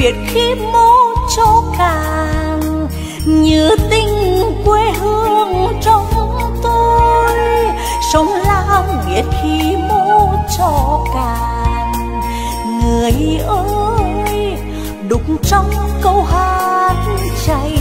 Việt khi mô cho càng, như tình quê hương trong tôi. Sông lam Việt khi mô cho càng, người ơi, đục trong câu hát chảy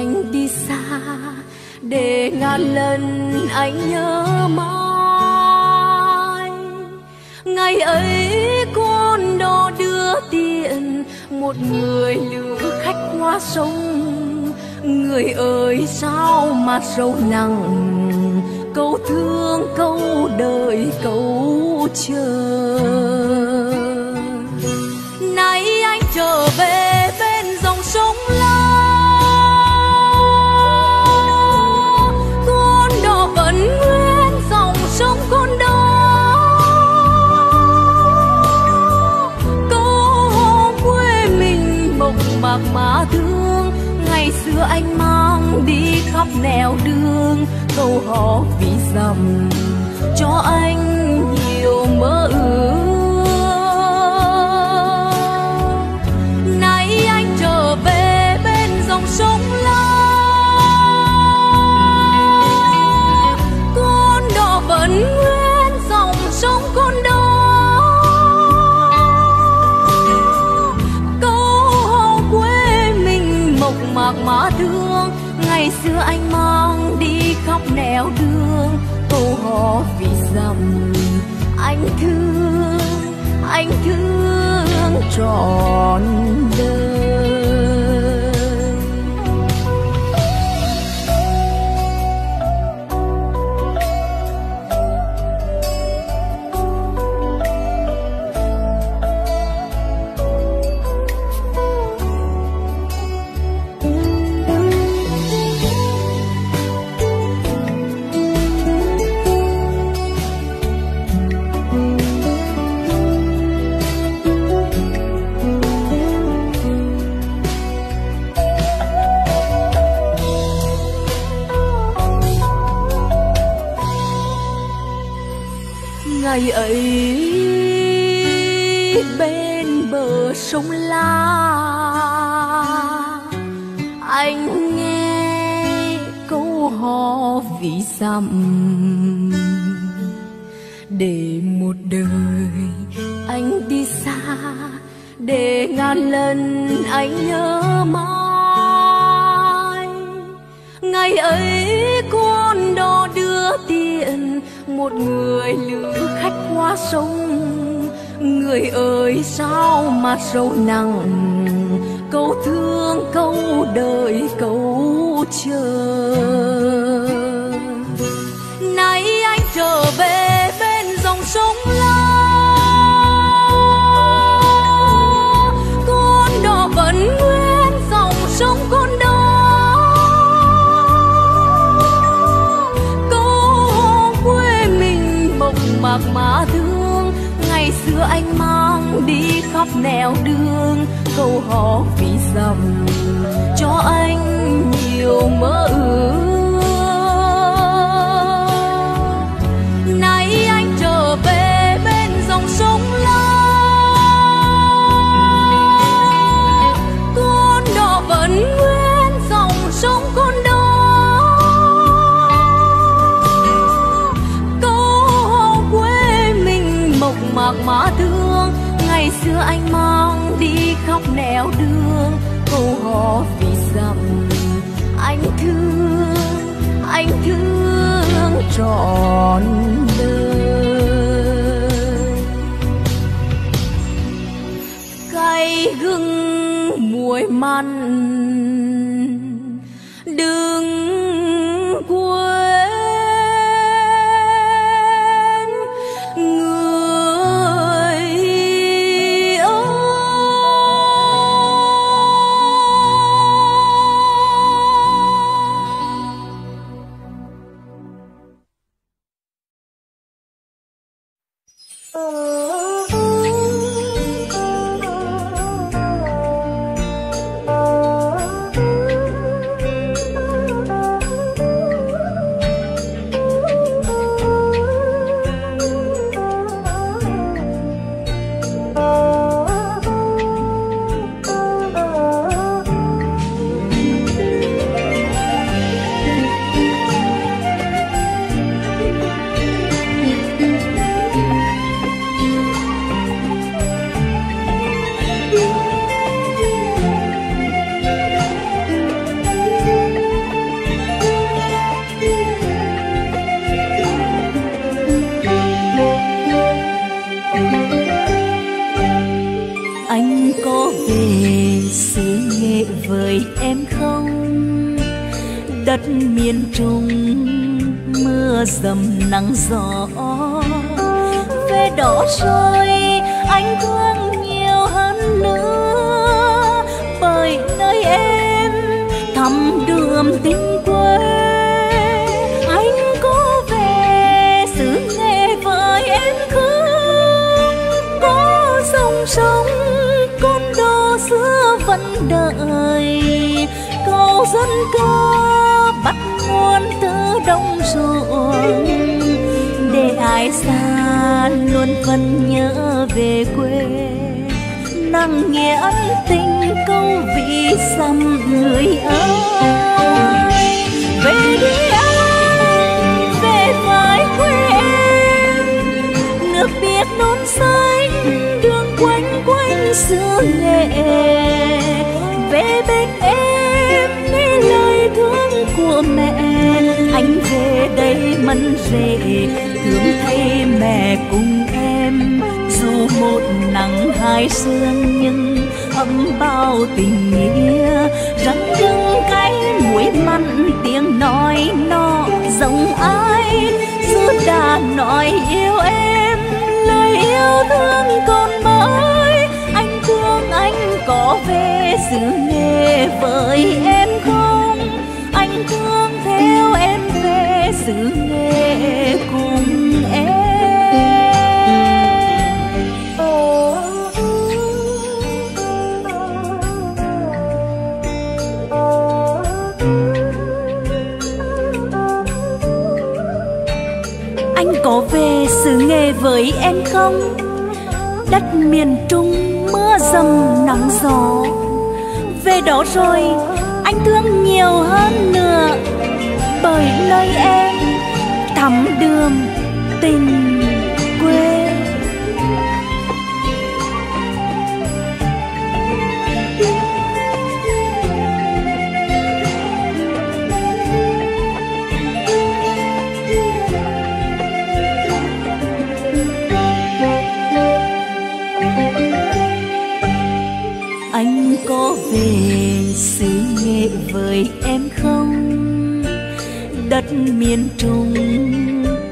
anh đi xa để ngàn lần anh nhớ mãi. Ngày ấy con đò đưa tiền, một người lữ khách qua sông. Người ơi, sao mà sâu nặng câu thương, câu đời, câu chờ. khắp nẻo đường, câu hò vì dầm cho anh nhiều mơ ước. Nay anh trở về bên dòng sông lớn dòng anh thương anh thương trọn đời. dặm để một đời anh đi xa, để ngàn lần anh nhớ mãi. Ngày ấy con đò đưa tiền, một người lữ khách qua sông. Người ơi, sao mà sâu nặng? Câu thương, câu đợi câu chờ. khắp nẻo đường câu hò vì dầm cho anh nhiều mơ ước. neo đương câu hò vì dằm anh thương anh thương trọn đời. Cay gừng muối mặn xứ nghề với em không? Đất miền trung mưa dầm nắng gió. Về đó rồi, anh thương nhiều hơn nữa. Bởi nơi em thắm đường tình về với em không? Đất miền trung,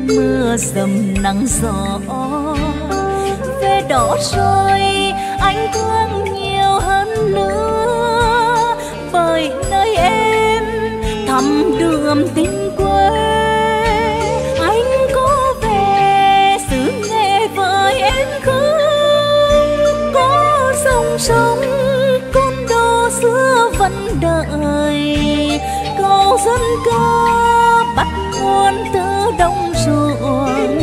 mưa dầm nắng gió. Về đỏ rơi anh thương nhiều hơn nữa bởi nơi em thắm đường tình quê đời câu dân ca bắt nguồn từ đồng ruộng.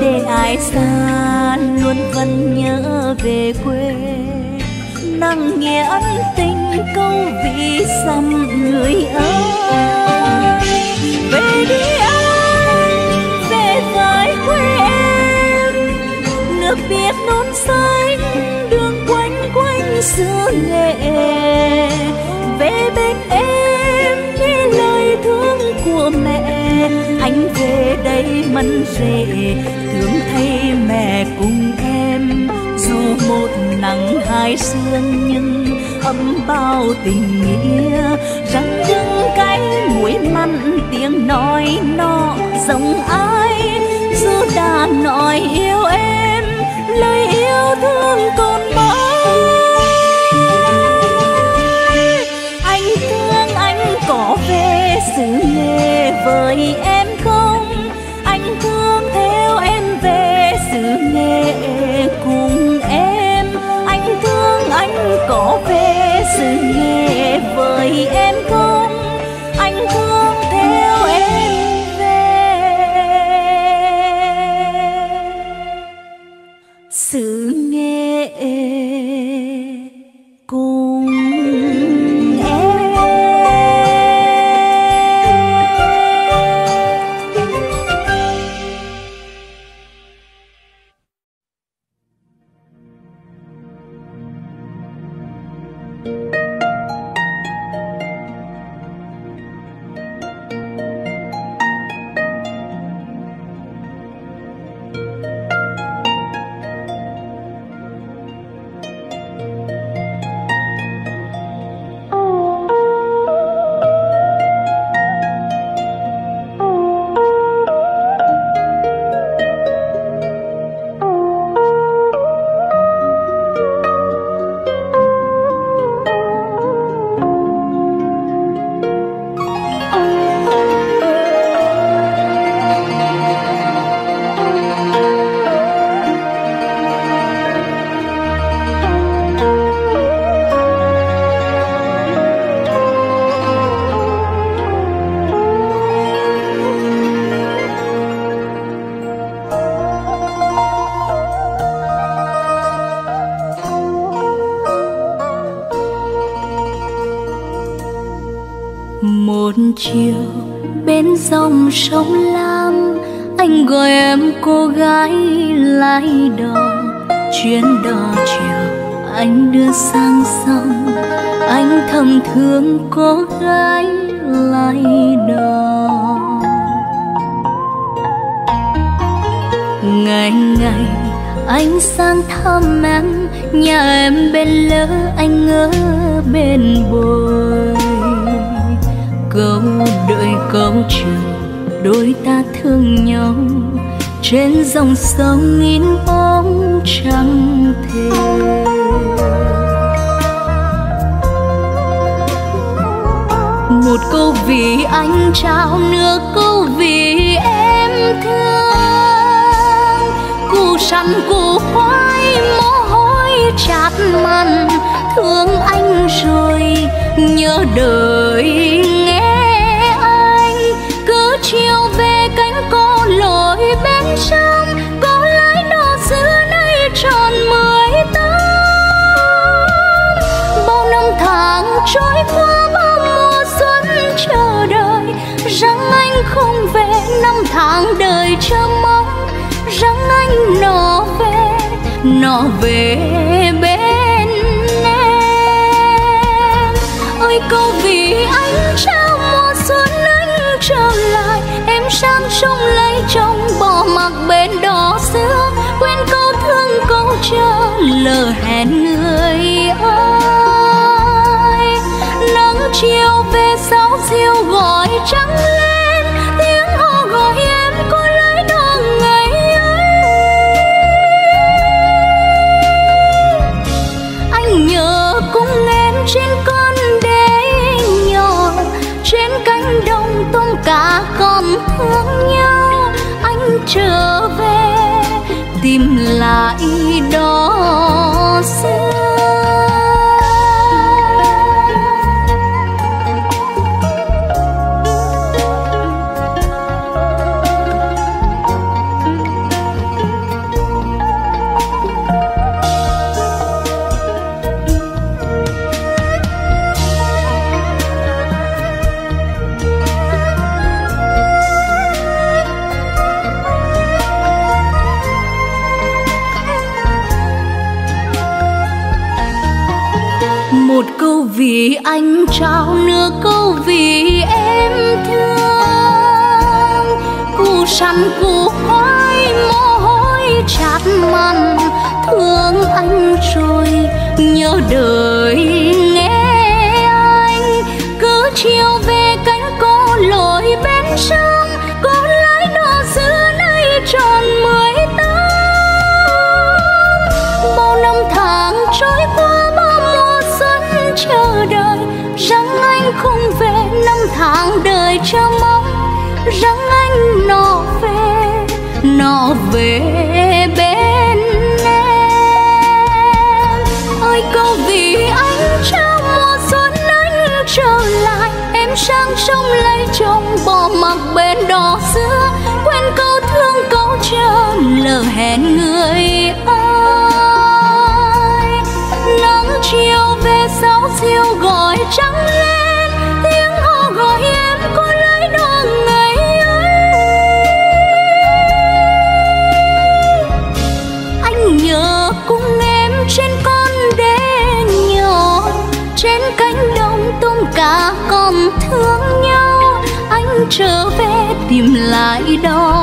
Để ai xa luôn vẫn nhớ về quê. Nặng nghe ân tình câu vì xăm người ơi. Về đi anh, về với quê em. Nước biếc non xanh xứ nghệ về bên em nghe lời thương của mẹ. Anh về đây mân rể, thương thay mẹ cùng em. Dù một nắng hai sương nhưng ấm bao tình nghĩa. Răng những cái mũi mặn tiếng nói nọ giống ai? Dù đã nói yêu em, lời yêu thương còn mãi. Có về xứ nghề với em chuyến đò chiều, anh đưa sang sông. Anh thầm thương cô gái lái đò. Ngày ngày anh sang thăm em, nhà em bên lỡ anh ở bên bồi. Câu đợi câu chờ, đôi ta thương nhau, trên dòng sông in bóng chẳng thề một câu vì anh trao nửa câu vì em thương. Củ sắn, củ khoai, mồ hôi chát mặn thương anh rồi, nhớ đời nghe anh. Cứ chiều về cánh cô lội bên sông trôi qua bao mùa xuân chờ đợi. Rằng anh không về năm tháng đời chờ mong. Rằng anh nó về nó về bên em. Ơi câu vì anh trao mùa xuân anh trở lại. Em sang sông lấy trong bỏ mặc bên đò xưa. Quên câu thương, câu chờ lỡ hẹn người chiều về sau diêu gọi trắng lên. Tiếng hò gọi em cô lấy đường ngày ấy. Anh nhớ cùng em trên con đê nhỏ, trên cánh đồng tôm cá còn thương nhau. Anh trở về tìm lại trao nửa câu vì em thương. Củ săn củ khoai, mồ hôi chát mặn thương anh rồi nhớ đời. Về bên em. Ơi câu vì anh trao mùa xuân anh trở lại. Em sang sông lấy chồng, bỏ mặc bên đò xưa. Quên câu thương, câu chờ, lỡ hẹn người trở về tìm lại đó.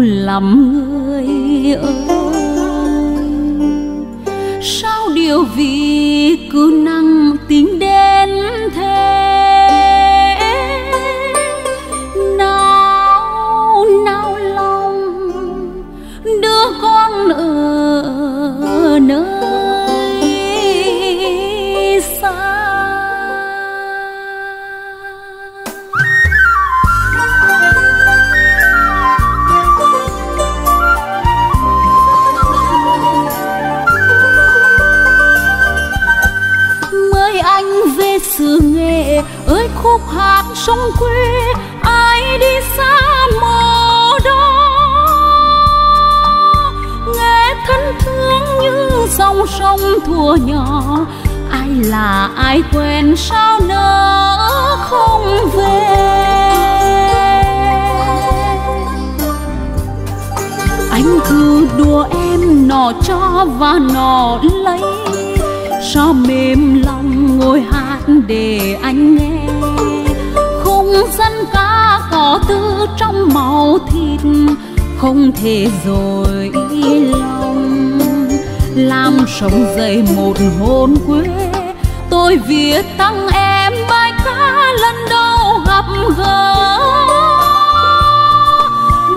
Nghèo lắm người ơi. Sao điều vì cứ năng tính hát sông quê, ai đi xa mồ đó? Nghe thân thương như dòng sông thua nhỏ, ai là ai quen sao nỡ không về? Anh cứ đùa em nọ cho và nọ lấy sao mềm lòng ngồi hát để anh nghe dân ca có tư trong máu thịt, không thể rồi lòng. Làm sống dậy một hồn quê, tôi viết tặng em bài ca lần đầu gặp gỡ.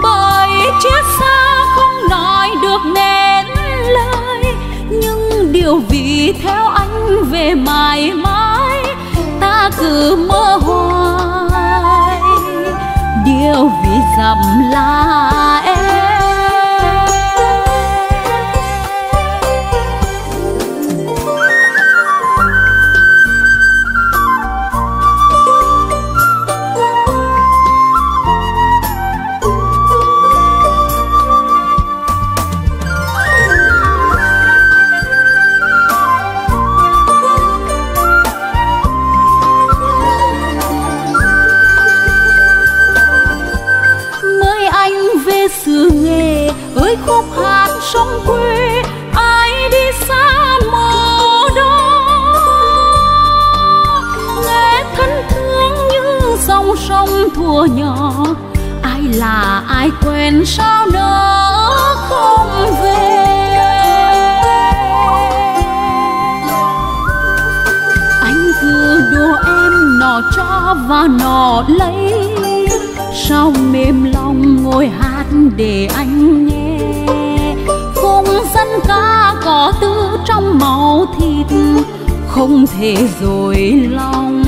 Bởi chiếc xa không nói được nên lời, nhưng điều vì theo anh về mãi mãi, ta cứ mơ hoài yêu vì dặm là em. Thua nhỏ ai là ai quên sao nỡ không về? Anh cứ đùa em nọ cho và nọ lấy. Sao mềm lòng ngồi hát để anh nghe? Dân ca có tư trong máu thịt, không thể rồi lòng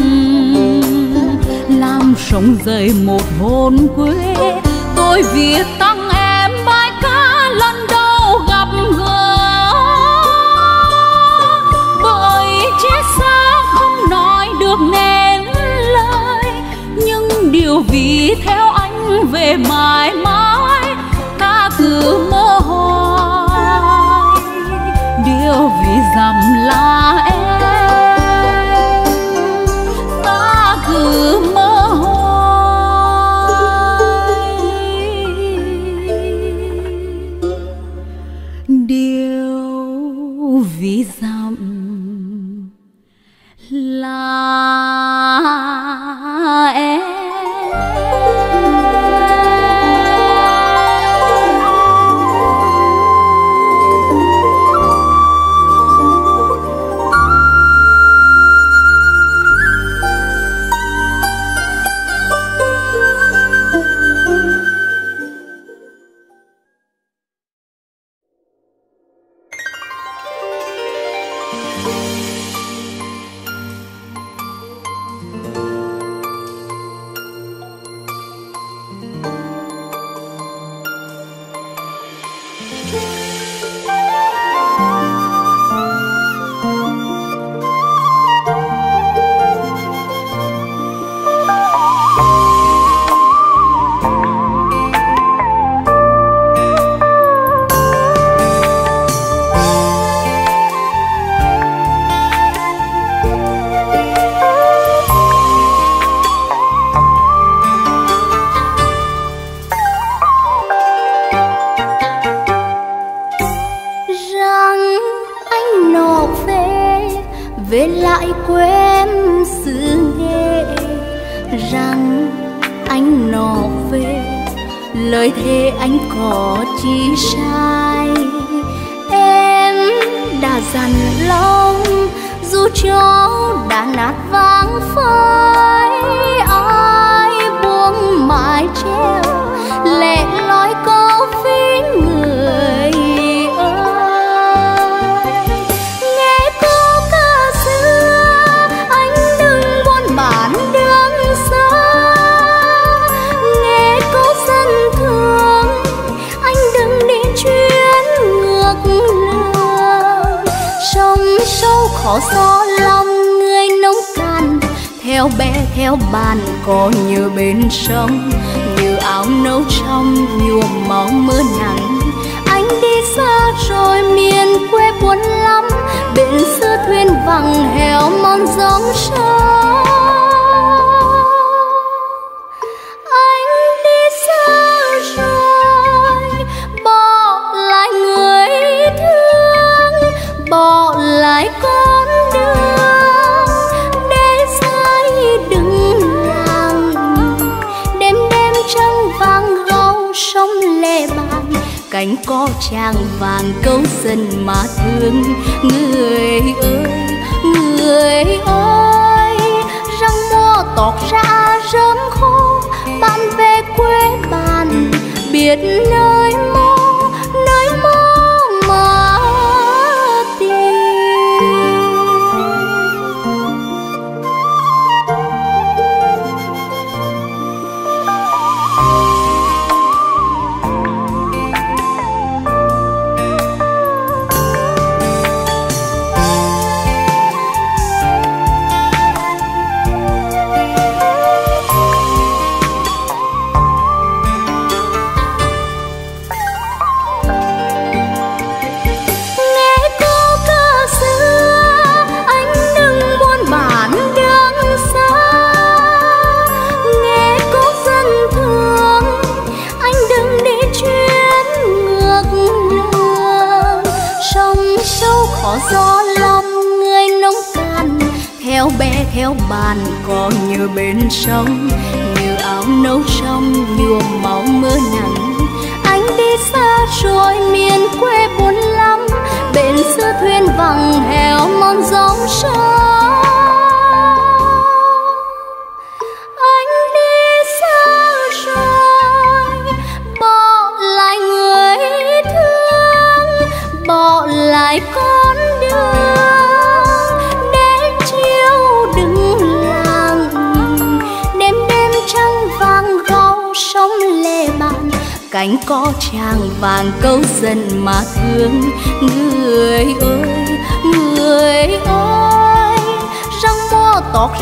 sống dậy một hồn quê. Tôi viết tặng em bài ca lần đầu gặp gỡ bởi chết xa không nói được nên lời. Nhưng điều vì theo anh về mãi mãi, ta cứ mơ hồ điều vì dằm là em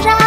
Rock.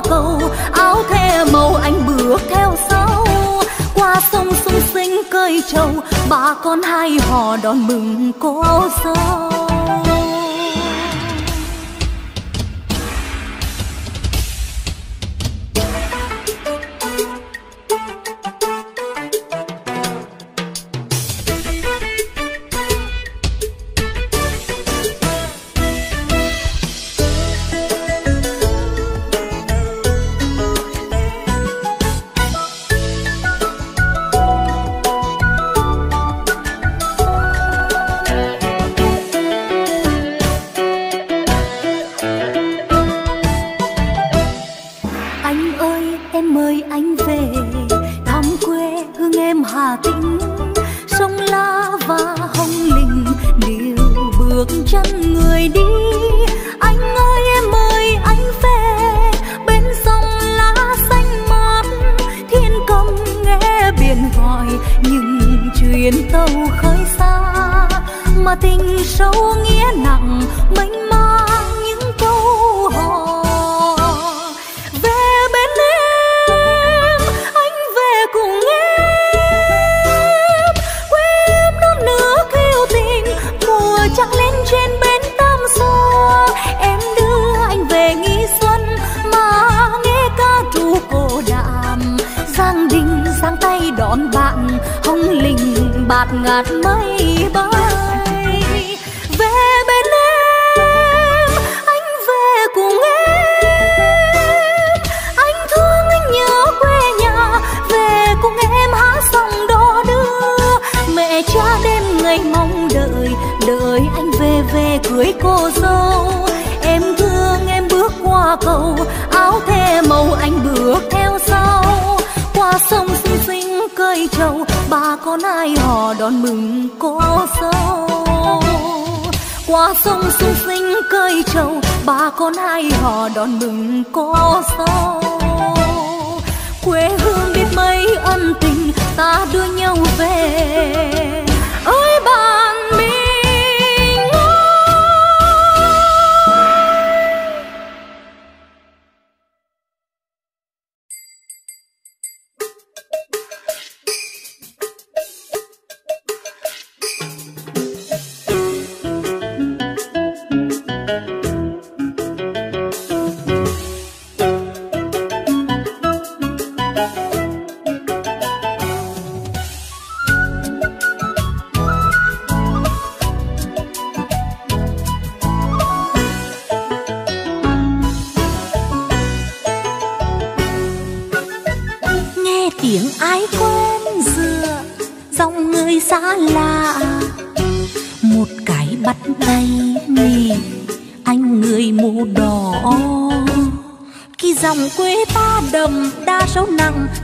cầu áo thề màu anh bước theo sau. Qua sông sung sinh cây trầu, bà con hai họ đón mừng cô áo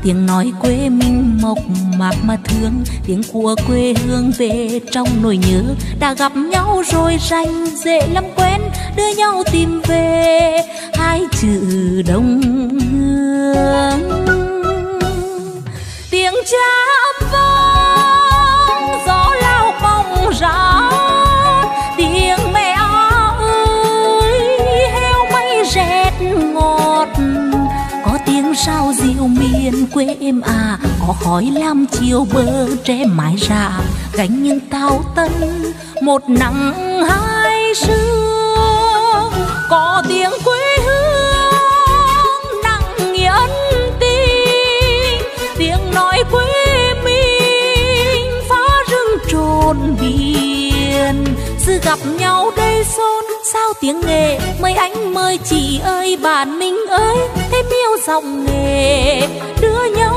tiếng nói quê mình mộc mạc mà thương, tiếng của quê hương về trong nỗi nhớ. Đã gặp nhau rồi rành dễ lắm quen, đưa nhau tìm về hai chữ đông hương. Tiếng cha vang, gió lao bóng ra, tiếng mẹ ơi, heo may rét ngọt. Có tiếng sao quê em à có khói lam chiều bờ tre mái rạ gánh những tao tân một nắng hai sương có tiếng quê hương nặng nghĩa ân tình, tiếng nói quê mình phá rừng trồn biển. Sự gặp nhau đây xôn sao tiếng nghề? Mời anh mời chị ơi, bạn mình ơi. Thêm yêu giọng nghề đưa nhau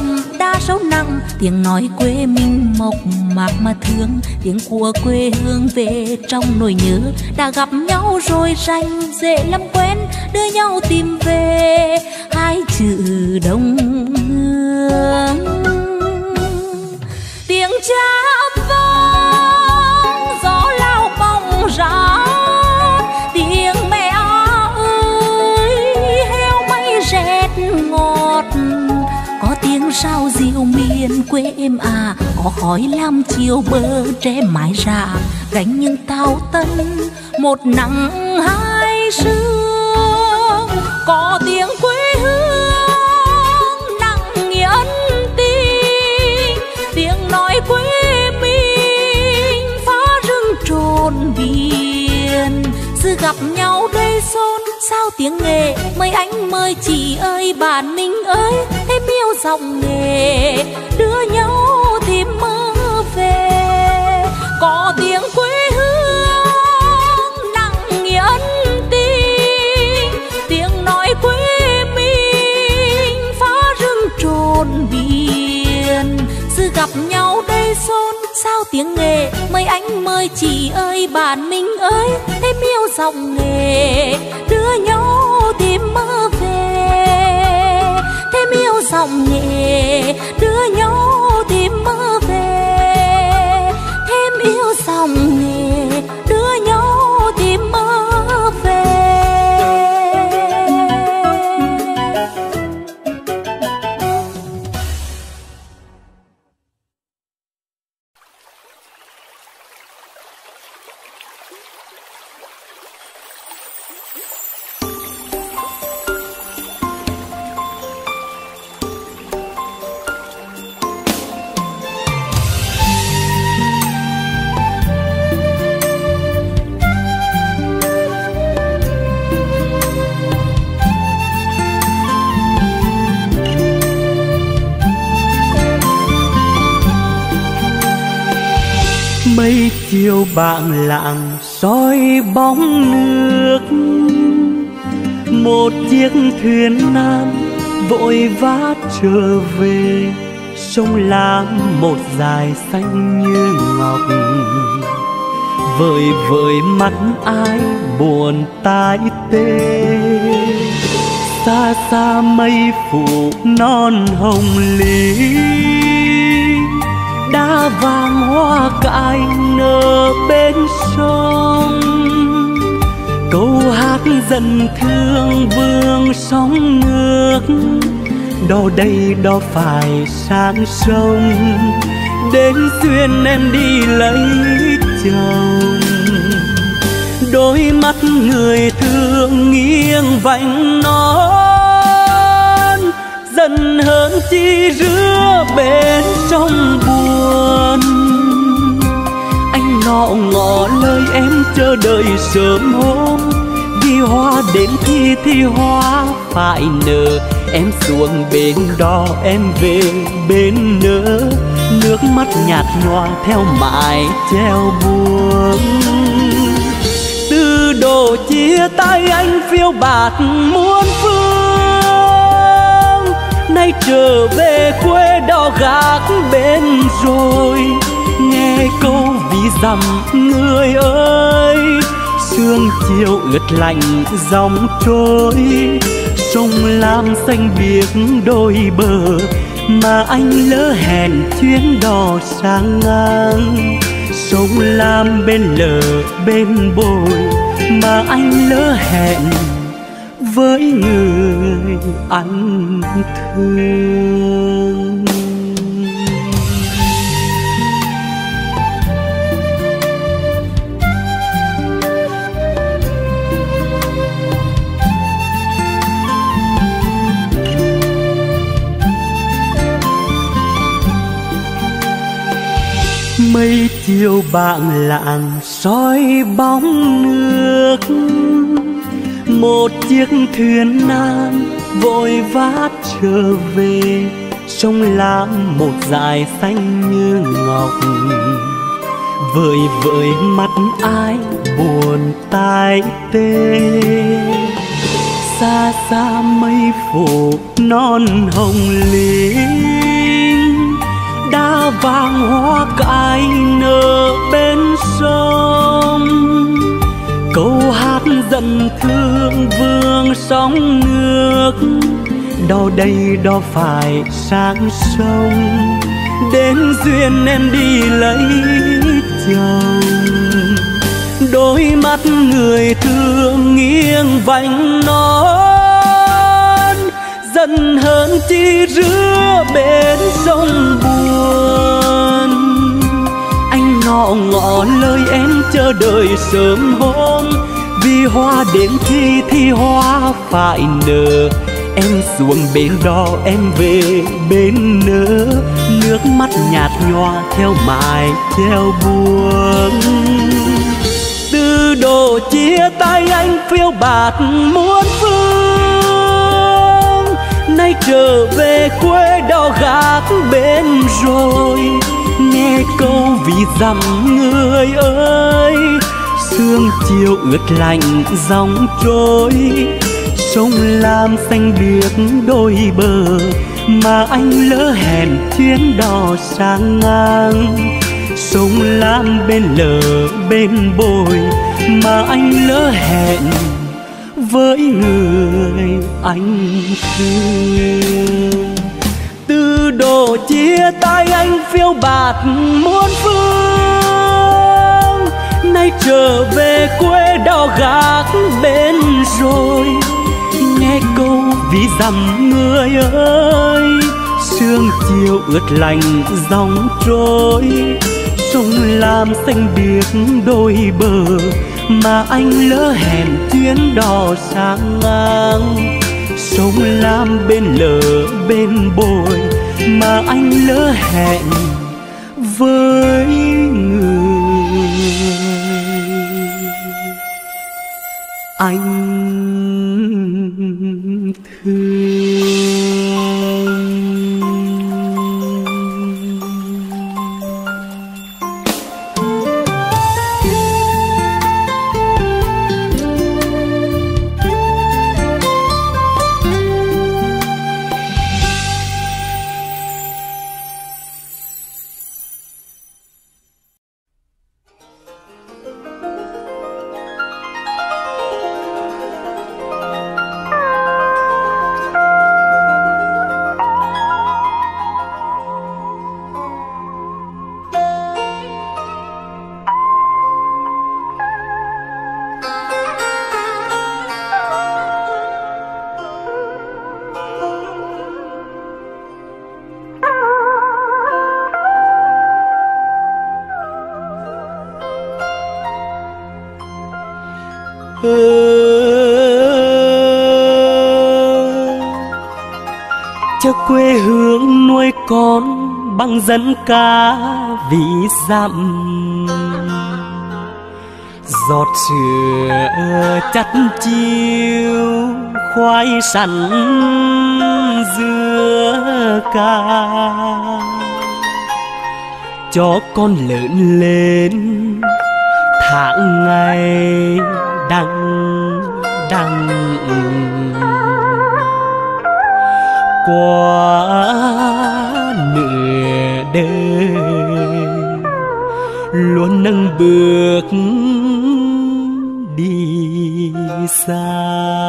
ta đa số nặng. Tiếng nói quê mình mộc mạc mà thương. Tiếng của quê hương về trong nỗi nhớ. Đã gặp nhau rồi rành dễ lắm quen. Đưa nhau tìm về hai chữ đông hương. Tiếng cha đêm à có khói lam chiều bờ tre mái ra gánh những tao tân một nắng hai sương có tiếng quê hương nặng nghĩa ân tình tiếng nói quê mình phá rừng trồn biển, sự gặp nhau đây xôn sao tiếng nghề mấy anh mời chị ơi bà ninh ơi em yêu dòng nghề. Đưa nhau tiếng nghề mời anh mời chị ơi, bạn mình ơi thêm yêu giọng nghề. Đưa nhau tìm mơ về thêm yêu giọng nghề. Đưa nhau tìm mơ về thêm yêu giọng nghề. Chiều bạn lặng soi bóng nước. Một chiếc thuyền nan vội vã trở về, sông lam một dài xanh như ngọc. Vời vời mắt ai buồn tai tê. Xa xa mây phủ non hồng lý đá vàng hoa cài nở bên sông. Câu hát dần thương vương sóng nước, đò đây đò phải sang sông. Đến duyên em đi lấy chồng. Đôi mắt người thương nghiêng vành non dần hơn chi rứa bên trong buồn. Anh ngọ ngọ lời em chờ đợi sớm hôm. Đi hoa đến khi thì hoa phải nở, em xuống bên đó em về bên nỡ nước mắt nhạt nhòa theo mãi treo buồn. từ đồ chia tay anh phiêu bạt muôn phương nay trở về quê đò gác bên rồi. Nghe câu ví dặm, người ơi, sương chiều ướt lạnh dòng trôi. Sông lam xanh biếc đôi bờ, mà anh lỡ hẹn chuyến đò sang ngang. Sông lam bên lờ, bên bồi, mà anh lỡ hẹn với người anh thương. Mây chiều bạn lặng soi bóng nước. Một chiếc thuyền nan vội vã trở về, trong lá một dải xanh như ngọc. Vời vợi mắt ai buồn tai tê. Xa xa mây phủ non hồng linh đã vàng hoa cài nở bên sông. Câu hát dần thương vương sóng nước đâu đây đó phải sang sông đến duyên em đi lấy chồng. Đôi mắt người thương nghiêng vành non. Dần hơn chi rứa bên sông buồn. Anh ngọ ngọ lời em chờ đợi sớm hôm. Vì hoa đến khi thì hoa phải nở em xuống bên đó em về bên nỡ nước mắt nhạt nhòa theo mài, theo buồn từ đồ chia tay anh phiêu bạt muôn phương. Nay trở về quê đò gác bên rồi. Nghe câu vì dặm người ơi, sương chiều ướt lạnh dòng trôi sông lam xanh biếc đôi bờ, mà anh lỡ hẹn chuyến đò sang ngang. Sông lam bên lờ bên bồi, mà anh lỡ hẹn với người anh thương. Từ đồ chia tay anh phiêu bạt muôn phương, nay trở về quê đò gác bên rồi nghe câu ví dặm người ơi, sương chiều ướt lành dòng trôi. Sông lam xanh biếc đôi bờ mà anh lỡ hẹn tuyến đò sang ngang. Sông lam bên lờ bên bồi mà anh lỡ hẹn với người. Anh dẫn ca vì dặm. Giọt sữa chắt chiêu, khoai sắn dưa ca cho con lớn lên, tháng ngày đăng đăng qua nâng bước đi xa.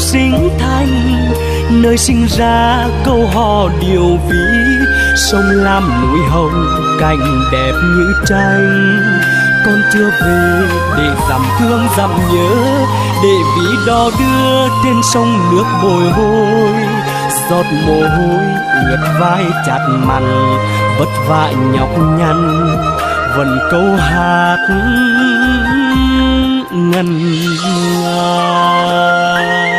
Sinh thành nơi sinh ra câu hò điều ví sông lam núi hồng, cảnh đẹp như tranh. Con chưa về để dằm thương dằm nhớ, để ví đo đưa trên sông nước bồi hồi. Giọt mồ hôi ướt vai chặt mặn, vất vả nhọc nhằn. Vần câu hát ngân nga.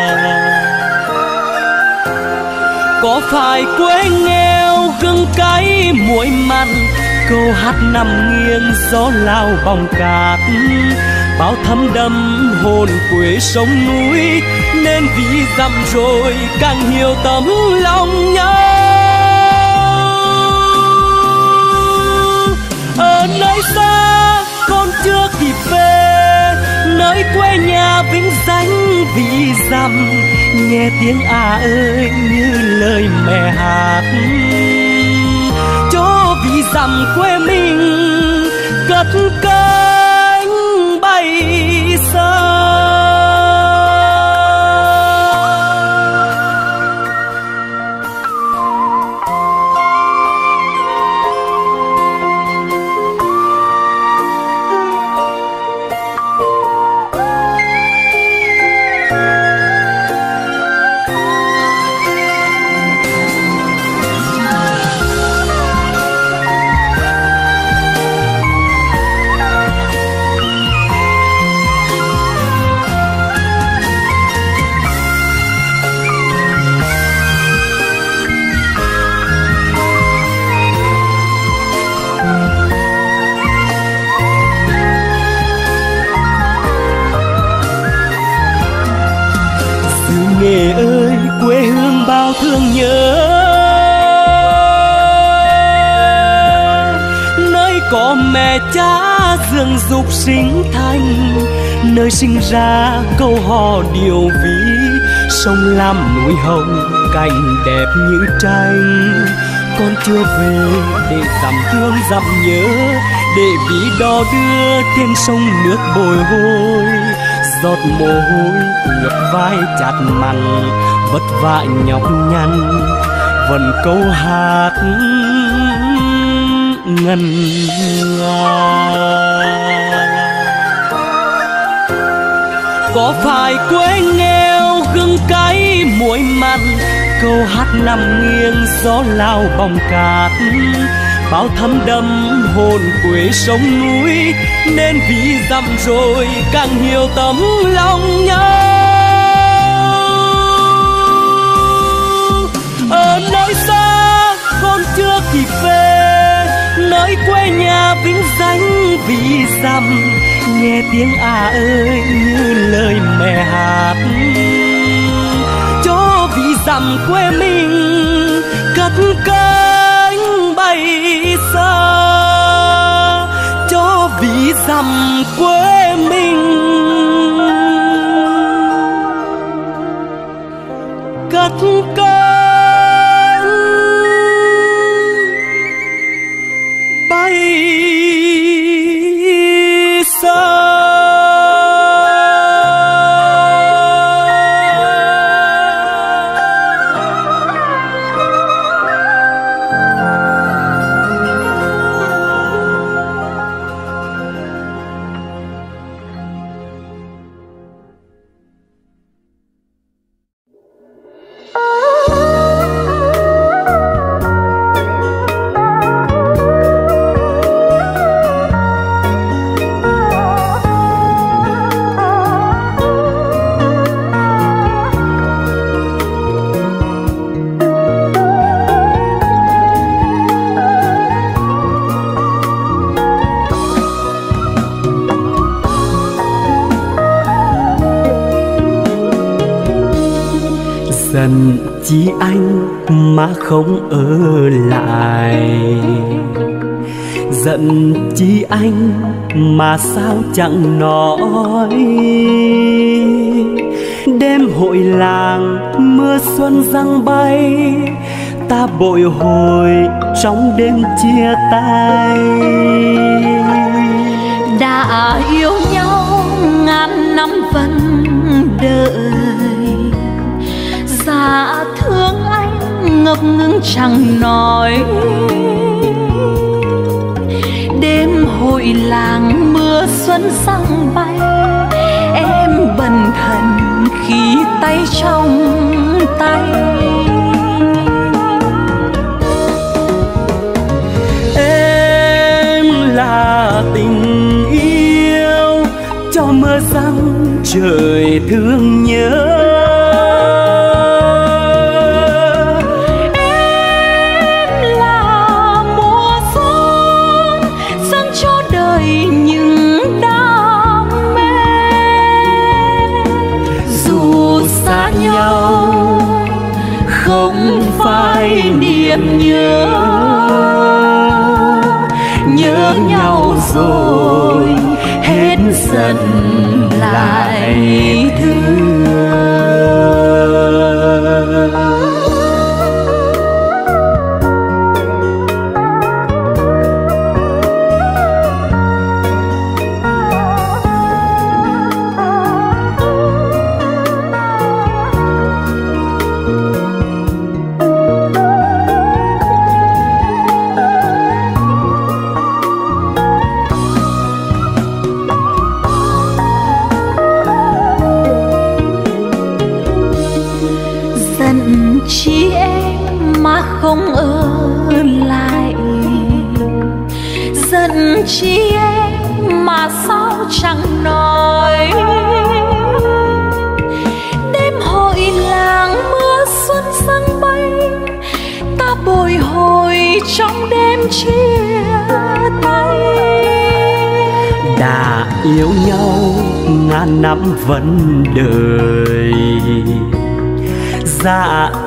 Có phải quê nghèo gừng cay muối mặn? Câu hát nằm nghiêng gió lao bóng cát. Bao thấm đâm hồn quê sông núi, nên vì dặm rồi càng hiểu tấm lòng nhau. Ở nơi xa, con chưa kịp về nơi quê nhà vĩnh danh vì dặm. Nghe tiếng à ơi như lời mẹ hát. Cho vì dặm quê mình, cất cao hàng dục sinh thành nơi sinh ra câu hò điều ví sông lam núi hồng, cảnh đẹp như tranh. Con chưa về để dặm thương dặm nhớ, để vì đò đưa trên sông nước bồi hồi. Giọt mồ hôi ngập vai chặt mặn, vất vả nhọc nhằn. Vẫn câu hát ngân nga có phải quê nghèo gương cay muối mặn, câu hát nằm nghiêng gió lao bồng cát. Bao thâm đâm hồn quê sông núi, nên vì dặm rồi càng nhiều tấm lòng nhau. Ở nơi xa, con chưa kịp về nơi quê nhà vĩnh danh vì dằm nghe tiếng à ơi như lời mẹ hát. Cho vì dằm quê mình, cất cánh bay xa. Cho vì dằm quê mà không ở lại. Giận chi anh mà sao chẳng nói. Đêm hội làng, mưa xuân răng bay, ta bội hồi trong đêm chia tay. Đã yêu nhau ngàn năm vẫn đợi dạ thương ngập ngừng chẳng nói. Đêm hội làng mưa xuân sang bay, em bần thần khi tay trong tay. Em là tình yêu cho mưa răng trời thương nhớ. Biết nhớ. Nhớ nhau rồi hết dần lại thương.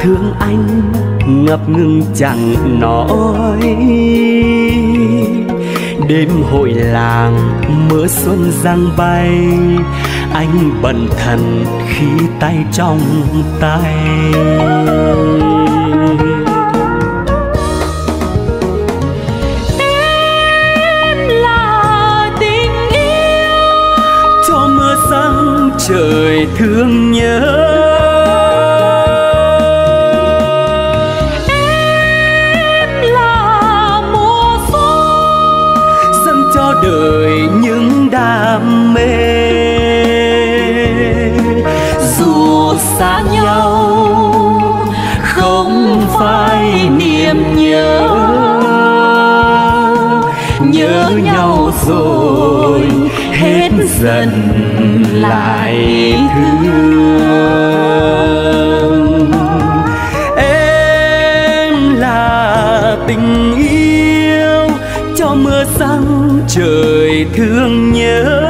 Thương anh ngập ngừng chẳng nói. Đêm hội làng mưa xuân giăng bay anh bận thần khi tay trong tay. Em là tình yêu. Cho mưa răng trời thương nhớ rồi, hết dần lại thương. Em là tình yêu cho mưa sáng trời thương nhớ.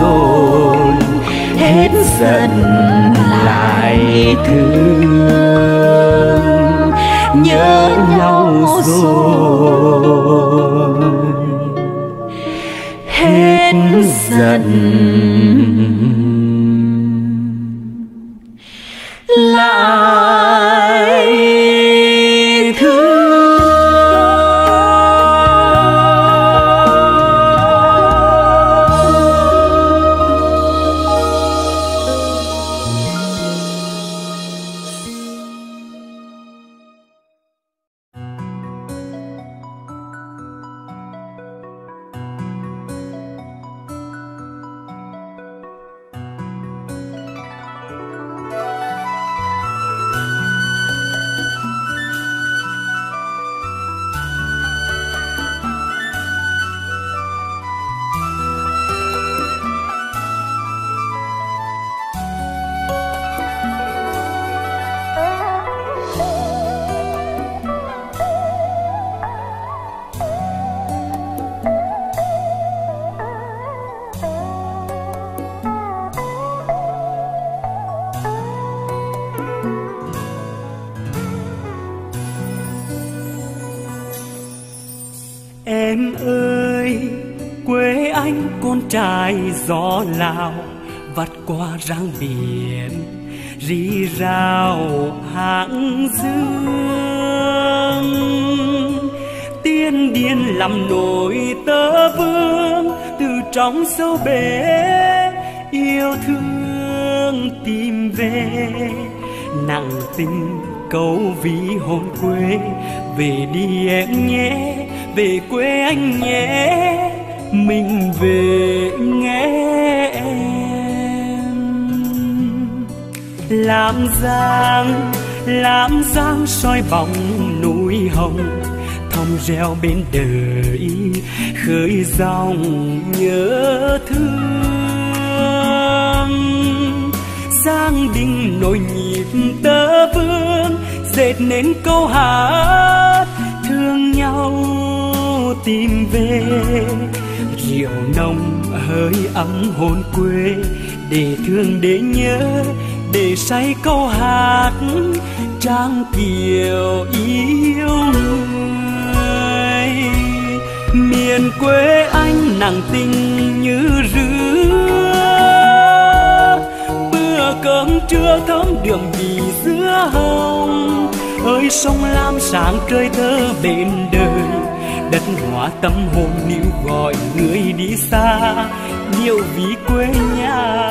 Rồi. Hết dần lại thương. Nhớ nhau rồi. Hết dần trái trai gió lao vắt qua răng biển, rì rào hạng dương. Tiên điên làm nổi tơ vương, từ trong sâu bể yêu thương tìm về. Nặng tình câu ví hồn quê, về đi em nhé, về quê anh nhé mình về nghe em. Làm giang làm giang soi bóng núi hồng thông reo bên đời, khơi dòng nhớ thương. Giang đình nổi nhịp tơ vương, dệt nên câu hát, thương nhau tìm về rượu nồng hơi ấm hồn quê, để thương để nhớ, để say câu hát trang kiều yêu người. Miền quê anh nặng tình như rứa, bữa cơm trưa thơm đường vì dưa hồng. Ơi sông lam sáng trời thơ bên đời đất hóa tâm hồn níu gọi người đi xa, nhiều vì quê nhà.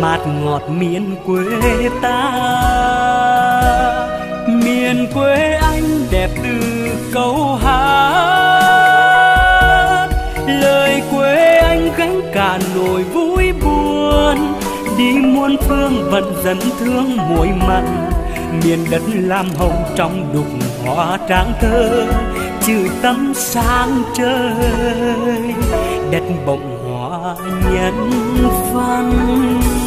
Mạt ngọt miền quê ta, miền quê anh đẹp từ câu hát. Lời quê anh gánh cả nỗi vui buồn, đi muôn phương vẫn dẫn thương muối mặn. Miền đất lam hồng trong đục hoa tráng thơ chữ tâm sáng trời đất bộng hoa nhân văn.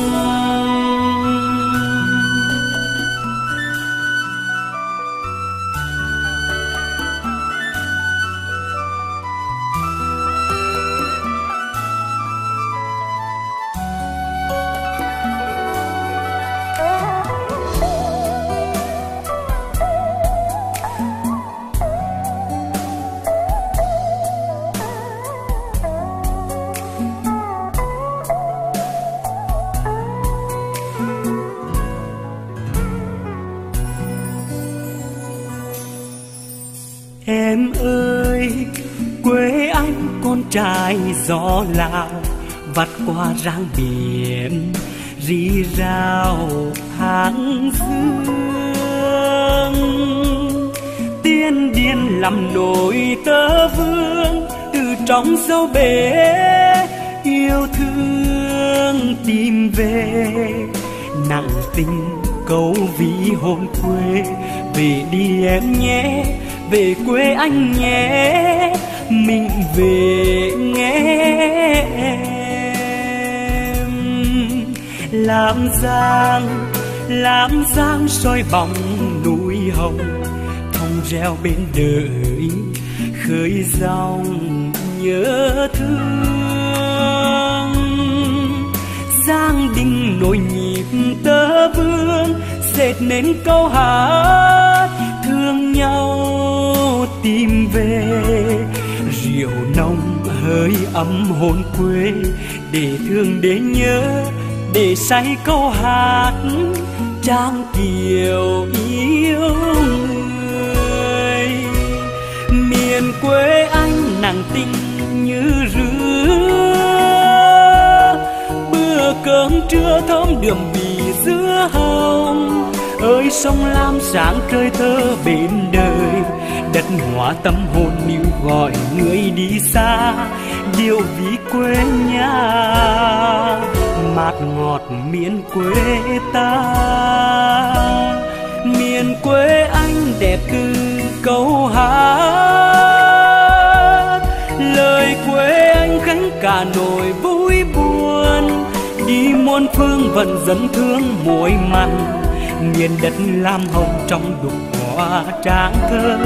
Răng biển, rì rào hàng dương tiên điên làm nổi tơ vương, từ trong sâu bể yêu thương tìm về. Nặng tình câu ví hồn quê, về đi em nhé, về quê anh nhé, mình về nghe em làm giang làm giang soi bóng núi hồng, thông reo bên đời, khơi dòng nhớ thương. Giang đình nổi nhịp tơ vương, dệt nên câu hát, thương nhau tìm về. Rượu nồng hơi ấm hồn quê, để thương để nhớ để say câu hát trang kiều yêu người. Miền quê anh nàng tinh như rứa. Bữa cơm trưa thơm đượm bì dưa hồng. Ơi, sông lam sáng trời thơ bên đời. Đất hóa tâm hồn níu gọi người đi xa. Điều ví quê nhà mát ngọt miền quê ta. Miền quê anh đẹp từ câu hát. Lời quê anh gánh cả nỗi vui buồn. Đi muôn phương vẫn dẫn thương muối mặn. Miền đất lam hồng trong đục hoa tráng thơ.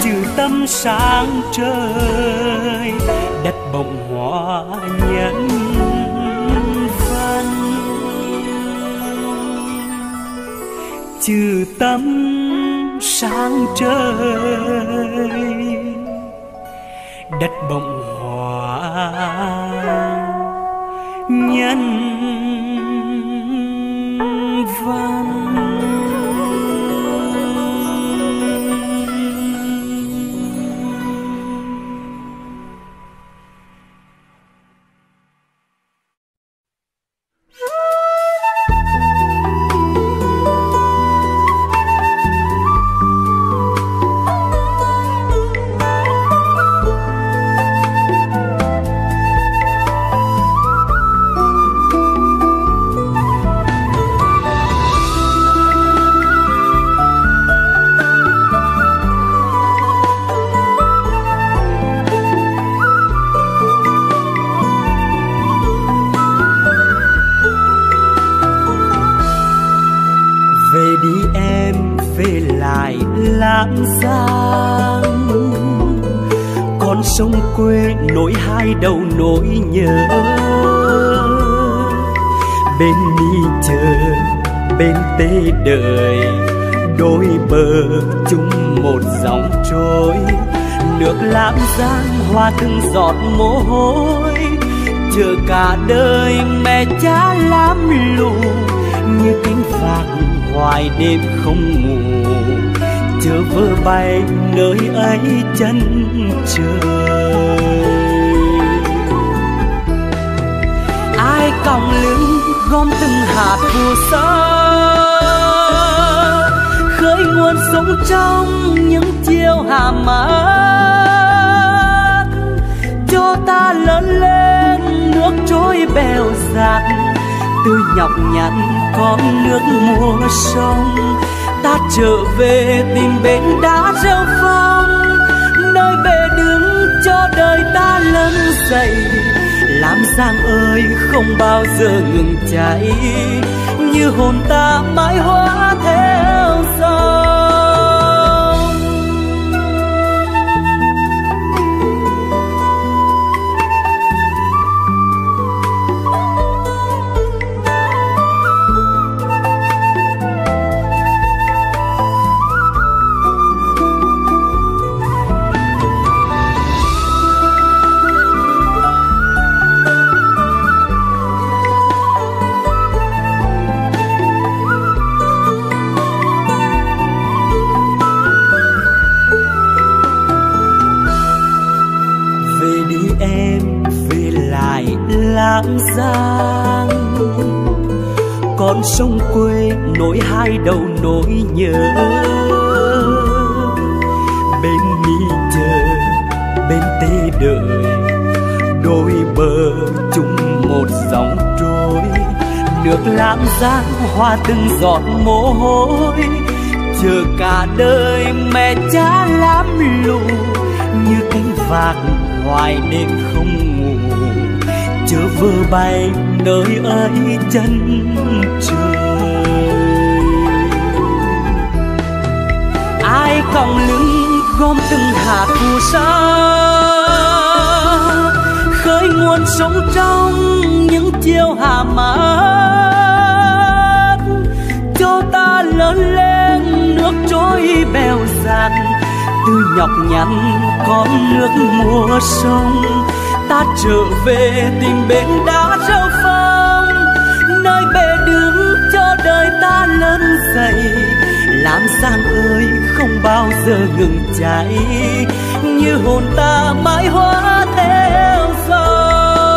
Trừ tâm sáng trời, đất bồng hoa nhân chữ tâm sáng trời đất bồng hòa nhân hoa từng giọt mồ hôi. Chờ cả đời mẹ cha làm lù, như cánh vàng hoài đêm không ngủ. Chờ vơ bay nơi ấy chân trời. Ai còng lưng gom từng hạt phù sa khơi nguồn sống trong những chiều hà mát ta lớn lên, nước trôi bèo dạt từ nhọc nhằn con nước mùa sông, ta trở về tìm bến đá rêu phong nơi bề đứng cho đời ta lớn dậy làm giang ơi không bao giờ ngừng cháy như hồn ta mãi hóa thế. Sông quê nối hai đầu nỗi nhớ. Bên mi chờ bên tê đợi đôi bờ chung một dòng trôi. Nước lãng Giang hoa từng giọt mồ hôi. Chờ cả đời mẹ cha làm lù, như cánh vạc hoài đêm không chớ vơ bay nơi ấy chân trời. Ai còng lưng gom từng hạt phù sa, khơi nguồn sống trong những chiều hạ mát. Cho ta lớn lên nước trôi bèo dạt từ nhọc nhằn con nước mùa sông ta trở về tìm bến đá rêu phong, nơi bề đứng cho đời ta lớn dậy. Làm sang ơi, không bao giờ ngừng cháy như hồn ta mãi hóa theo dòng.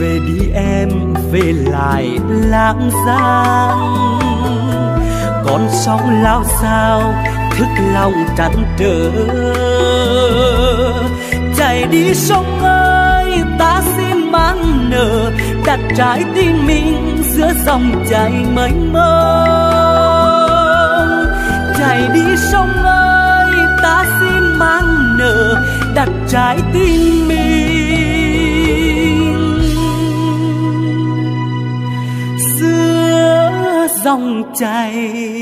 Về đi em, về lại lãng giang con sóng lao sao, thức lòng trăn trở chạy đi sông ơi, ta xin mang nở đặt trái tim mình giữa dòng chảy mênh mông. Chảy đi sông ơi, ta xin mang nở đặt trái tim mình giữa dòng chảy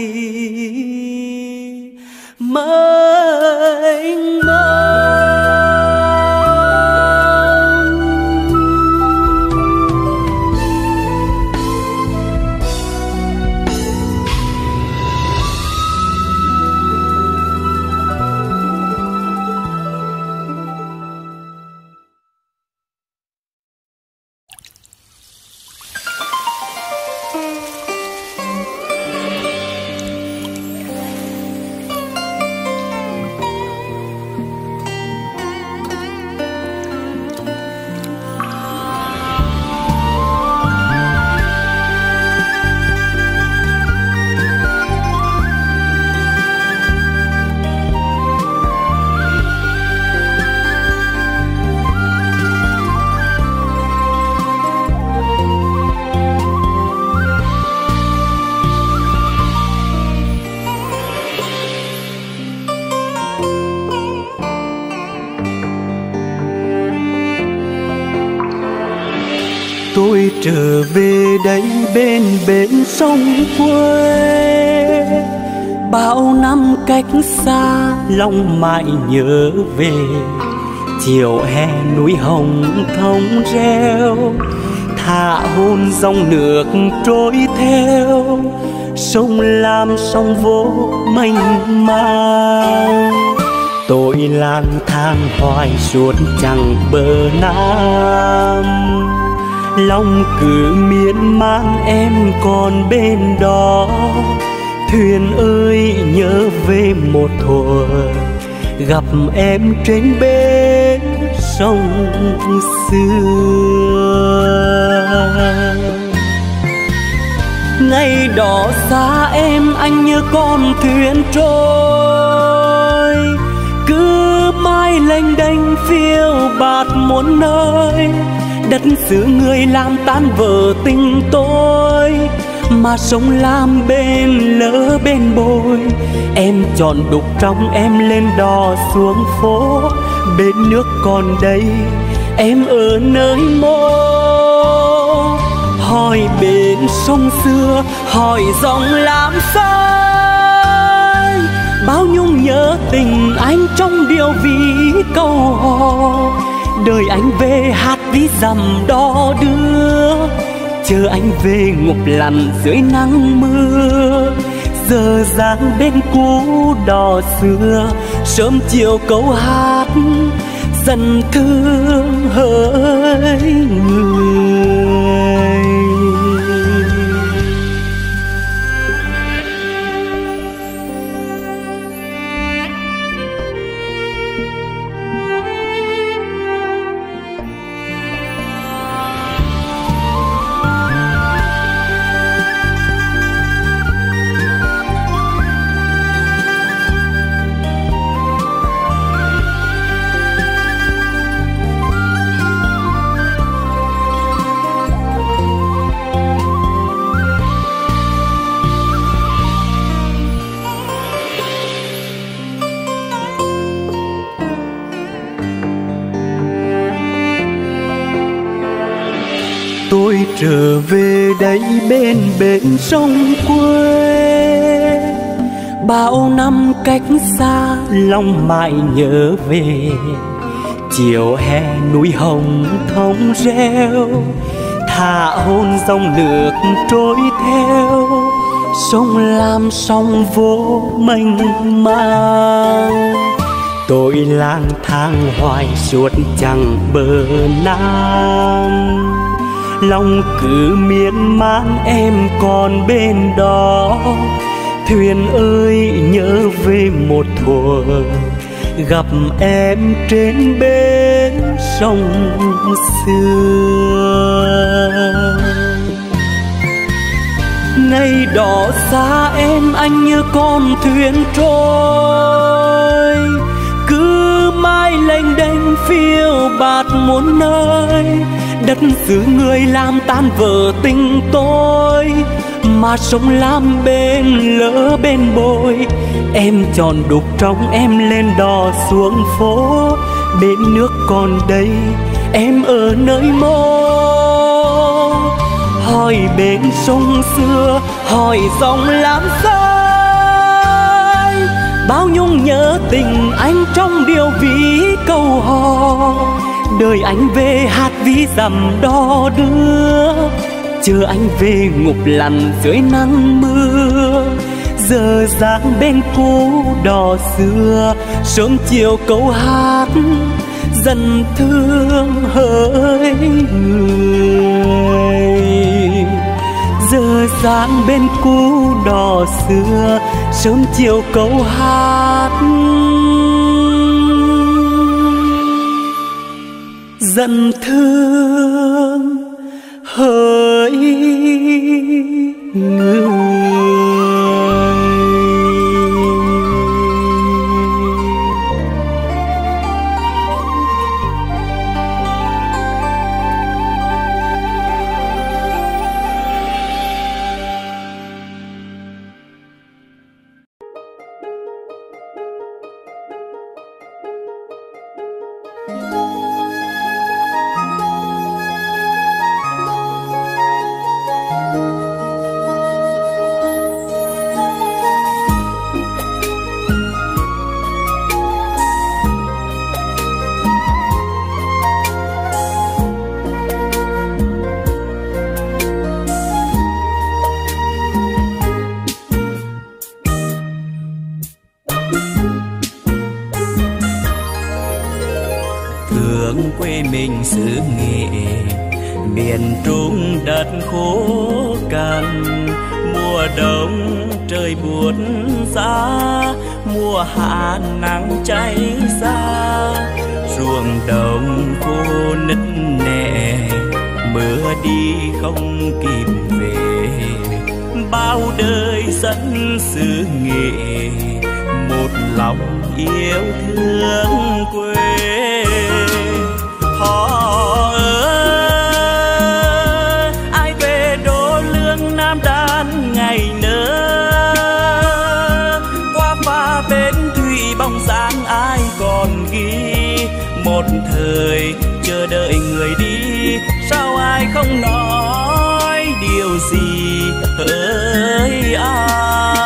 bên bên sông quê. Bao năm cách xa, lòng mãi nhớ về. Chiều hè núi hồng thông reo, thả hôn dòng nước trôi theo. Sông lam sông vô mênh mang. Tôi lang thang hoài suốt chẳng bờ nam lòng cứ miên man em còn bên đó. Thuyền ơi, nhớ về một thuở gặp em trên bến sông xưa. Ngày đó xa em, anh như con thuyền trôi. Cứ mãi lênh đênh phiêu bạt muôn nơi đất xứ người làm tan vỡ tình tôi, mà sống làm bên lỡ bên bồi. Em chọn đục trong em lên đò xuống phố, bên nước còn đây em ở nơi mô. Hỏi bên sông xưa, hỏi dòng làm sao, bao nhung nhớ tình anh trong điều vì câu hò. Đời anh về hát ví dặm đo đưa. Chờ anh về ngục lằn dưới nắng mưa. Giờ dáng bên cũ đò xưa, sớm chiều câu hát dần thương hỡi người. Về đây bên bên sông quê. Bao năm cách xa, lòng mãi nhớ về. Chiều hè núi hồng thông reo, thả hôn dòng nước trôi theo. Sông lam sông vô mênh mang. Tôi lang thang hoài suốt chẳng bờ nam lòng cứ miên man em còn bên đó. Thuyền ơi, nhớ về một thuở gặp em trên bến sông xưa ngày đỏ xa em anh như con thuyền trôi, cứ mãi lênh đênh phiêu bạt muôn nơi đất xứ người làm tan vỡ tình tôi, mà sống làm bên lỡ bên bồi. Em tròn đục trong em lên đò xuống phố, bên nước còn đây em ở nơi mô hỏi bên sông xưa, hỏi dòng làm sai bao nhung nhớ tình anh trong điều ví câu hò đời anh về hát ví dằm đo đưa, chờ anh về ngục lằn dưới nắng mưa. Giờ dáng bên cũ đò xưa, sớm chiều câu hát dần thương hỡi người. Giờ dáng bên cũ đò xưa, sớm chiều câu hát dần thương. bóng dáng ai còn ghi. Một thời chờ đợi người đi, sao ai không nói điều gì? Ơi, ai?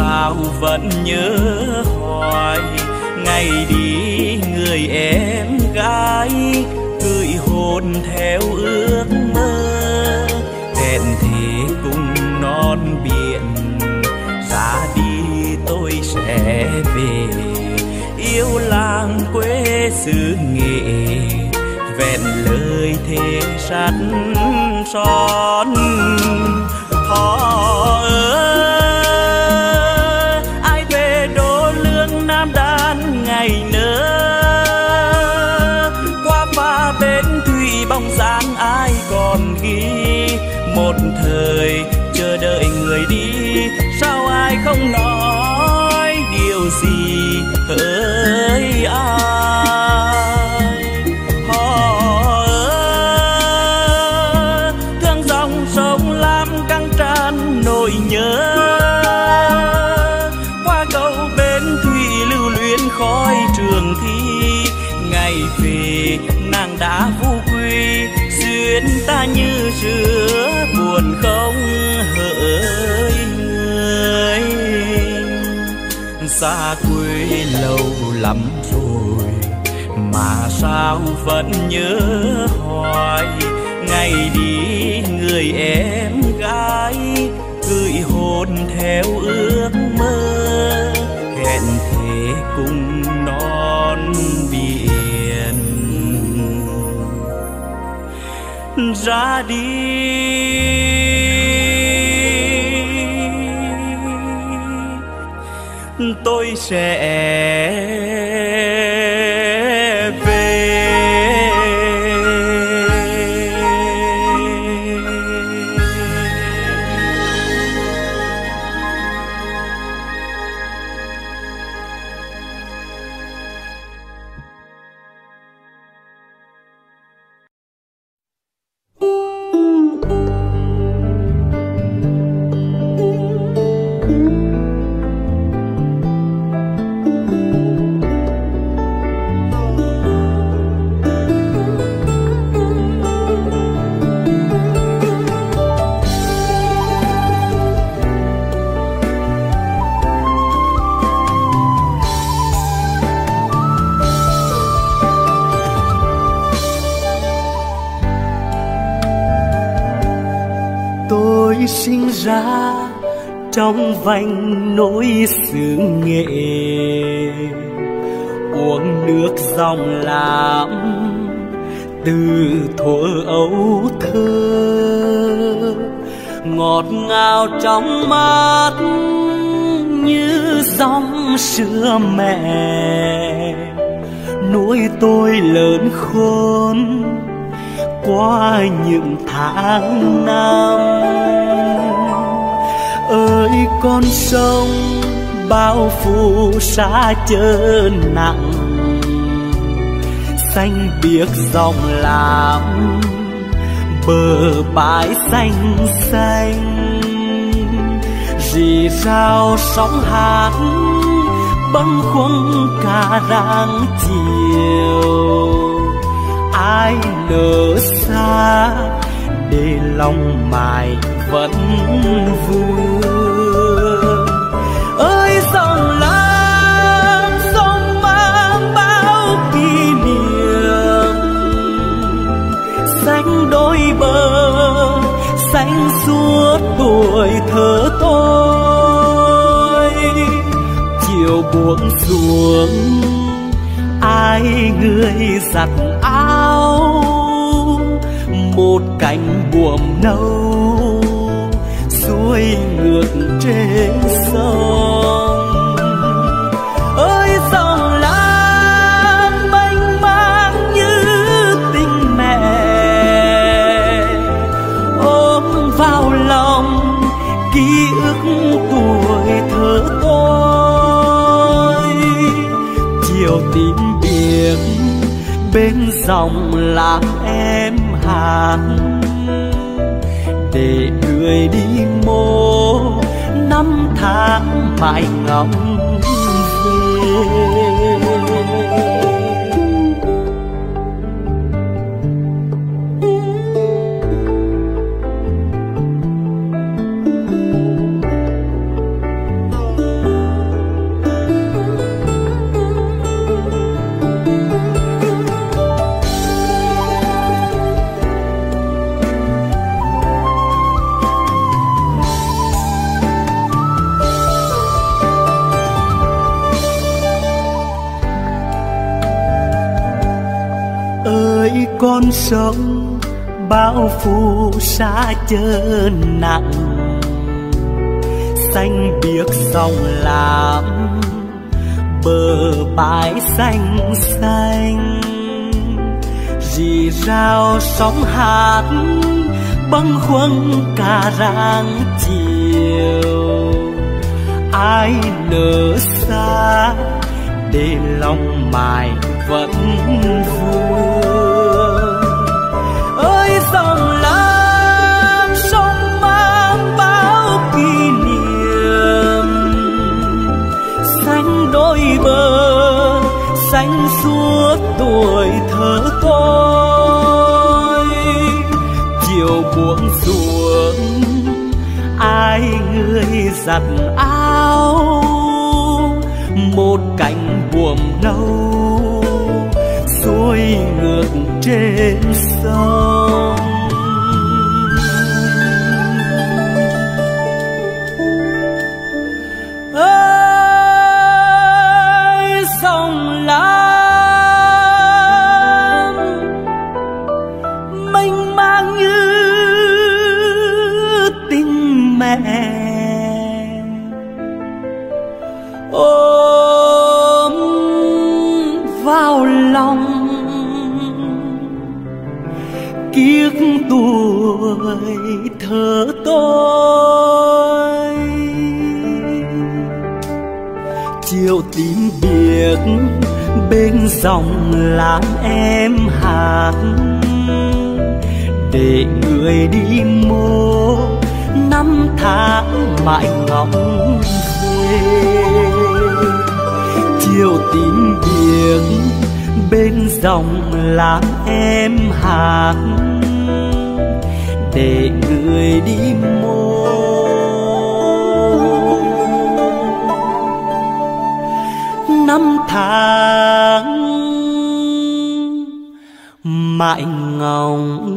Sao vẫn nhớ hoài? Ngày đi người em gái gửi hồn theo ước mơ. Hẹn thì cùng non biển, ra đi tôi sẽ về. Yêu làng quê xứ nghệ, vẹn lời thề sắt son. Họ ơi chờ đợi người đi. Sao ai không nói xa quê lâu lắm rồi, mà sao vẫn nhớ hoài. Ngày đi người em gái, gửi hồn theo ước mơ. Hẹn thề cùng non biển. Ra đi. Tôi sẽ trong vành nỗi xứ nghệ uống nước dòng lam từ thuở ấu thơ. Ngọt ngào trong mắt như dòng sữa mẹ. Nuôi tôi lớn khôn qua những tháng năm ơi, con sông bao phủ xa chớ nặng. Xanh biếc dòng làm bờ bãi xanh xanh. Rì rào sóng hát, bâng khuâng cả đang chiều. Ai nỡ xa để lòng mài vẫn vương ơi, dòng lam sông mang bao kỷ niệm. Xanh đôi bờ xanh suốt tuổi thơ tôi. Chiều buông xuống, ai người giặt áo? Một cánh buồm nâu nước trên sông. Ơi dòng lan mênh mang như tình mẹ. Ôm vào lòng ký ức tuổi thơ tôi. Chiều tím biếc bên dòng làm em hát để người đi mô tháng mãi ngóng về. Con sông bao phủ xa chớ nặng. Xanh biếc sông làm bờ bãi xanh xanh. Rì rào sóng hát, bâng khuâng cả rạng chiều. Ai nỡ xa, để lòng mài vẫn vui. Giặt áo một cánh buồm nâu xuôi ngược trên thơ tôi. Chiều tím biếc bên dòng làm em hát. Để người đi mô năm tháng mãi ngóng về chiều tím biếc bên dòng làm em hát để người đi mua. Năm tháng mãi ngóng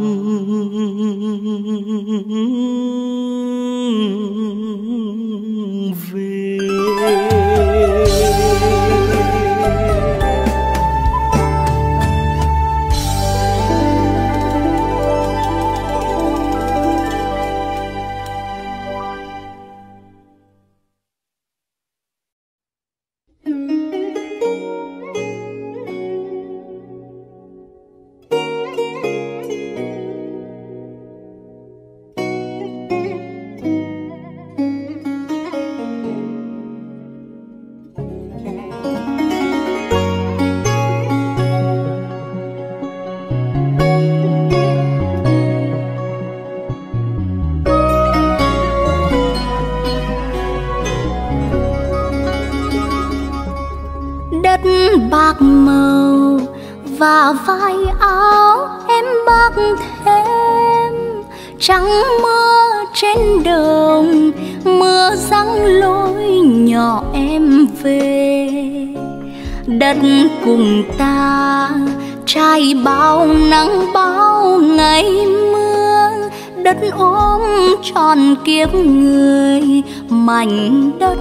kiếp người, mảnh đất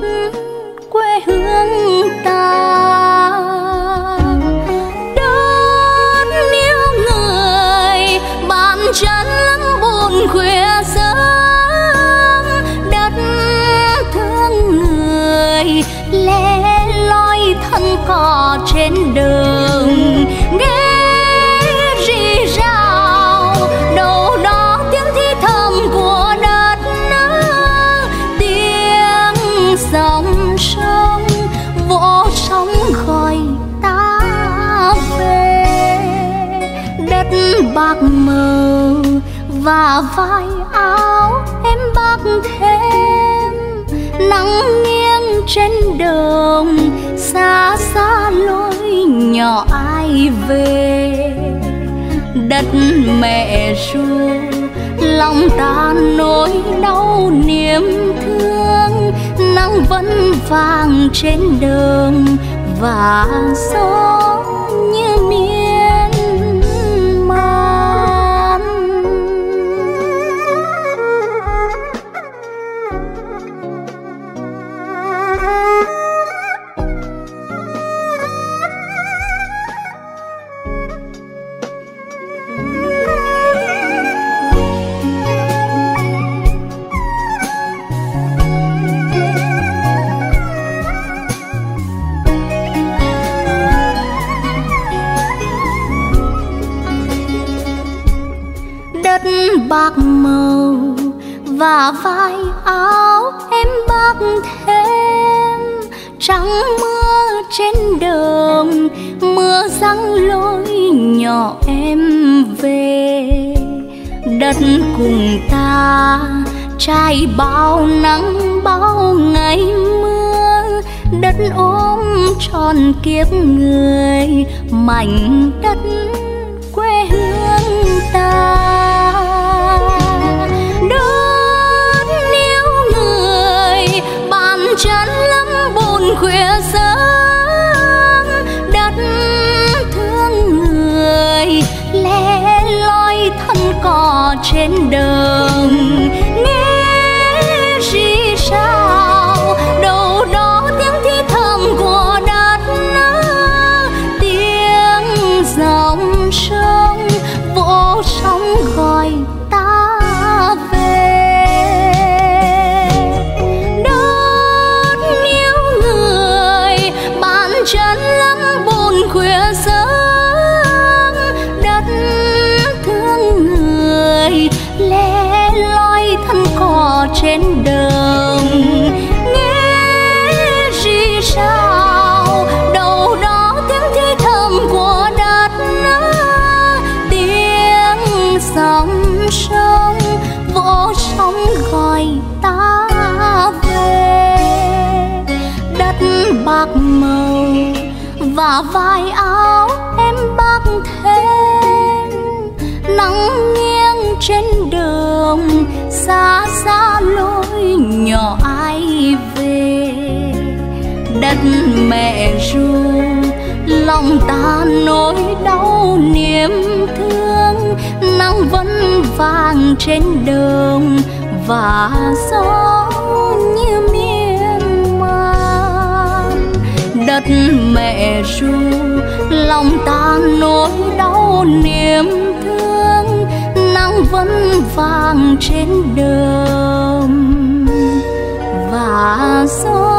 quê hương ta. Đất yêu người bàn chân lắm buồn khuya sớm, đất thương người, lẻ loi thân cỏ trên đời và vai áo em bác thêm. Nắng nghiêng trên đường, xa xa lối nhỏ ai về. Đất mẹ ru, lòng ta nỗi đau niềm thương. Nắng vẫn vàng trên đường và gió bạc màu và vai áo em bác thêm. Trắng mưa trên đường, mưa răng lối nhỏ em về. Đất cùng ta trải bao nắng, bao ngày mưa. Đất ôm tròn kiếp người, mảnh đất quê hương ta. Khuya sớm đất thương người lẻ loi thân cỏ trên đời. Lòng ta nỗi đau niềm thương, nắng vẫn vàng trên đường và gió như miên man. Đất mẹ ru, lòng ta nỗi đau niềm thương, nắng vẫn vàng trên đường và gió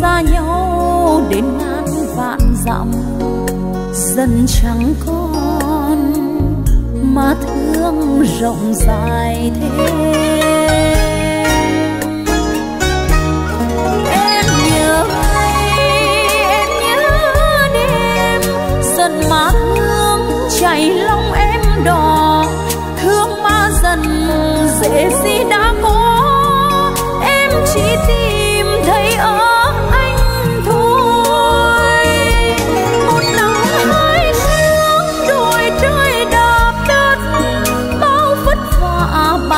xa nhau đến ngàn vạn dặm dần chẳng còn mà thương rộng dài thêm. Em nhớ ngày, em nhớ đêm dần má hương chảy lòng em đỏ, thương ma dần dễ gì đã có. Em chỉ tìm thấy ơi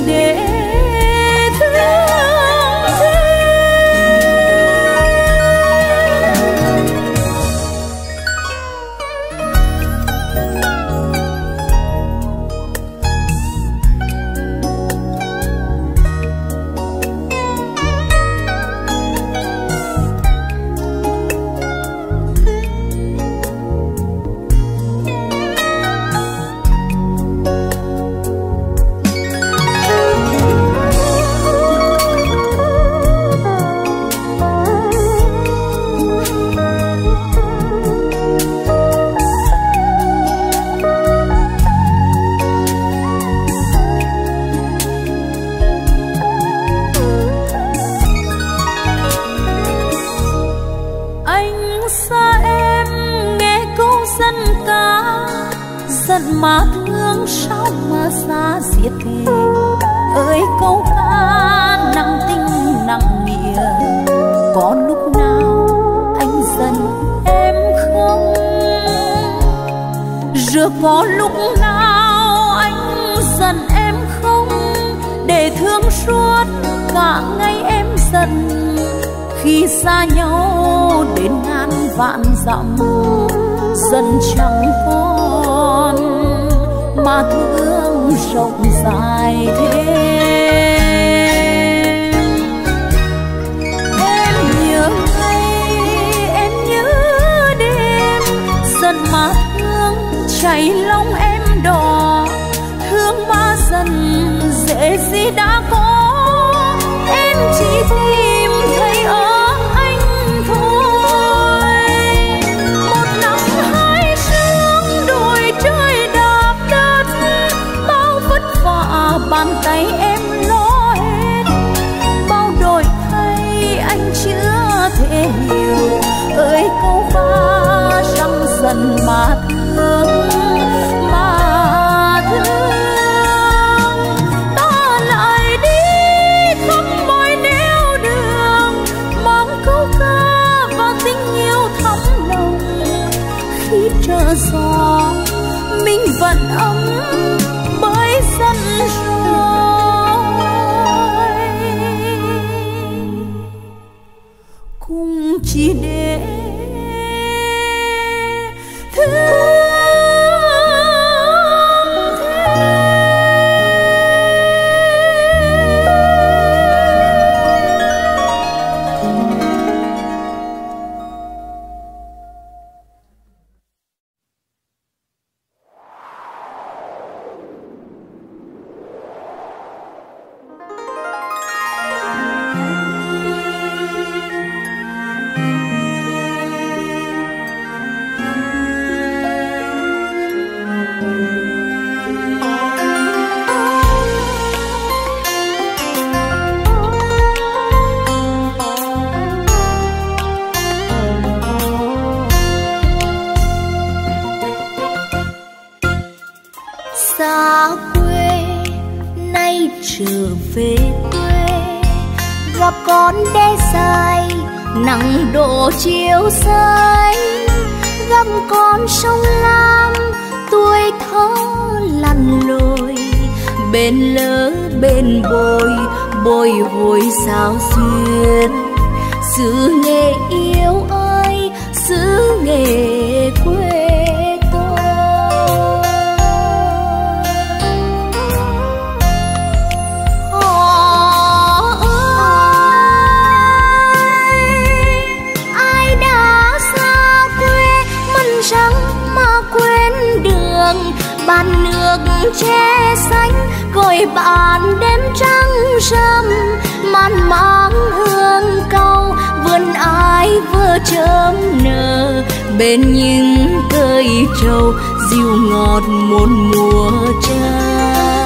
de bên những cây trầu dịu ngọt một mùa trăng.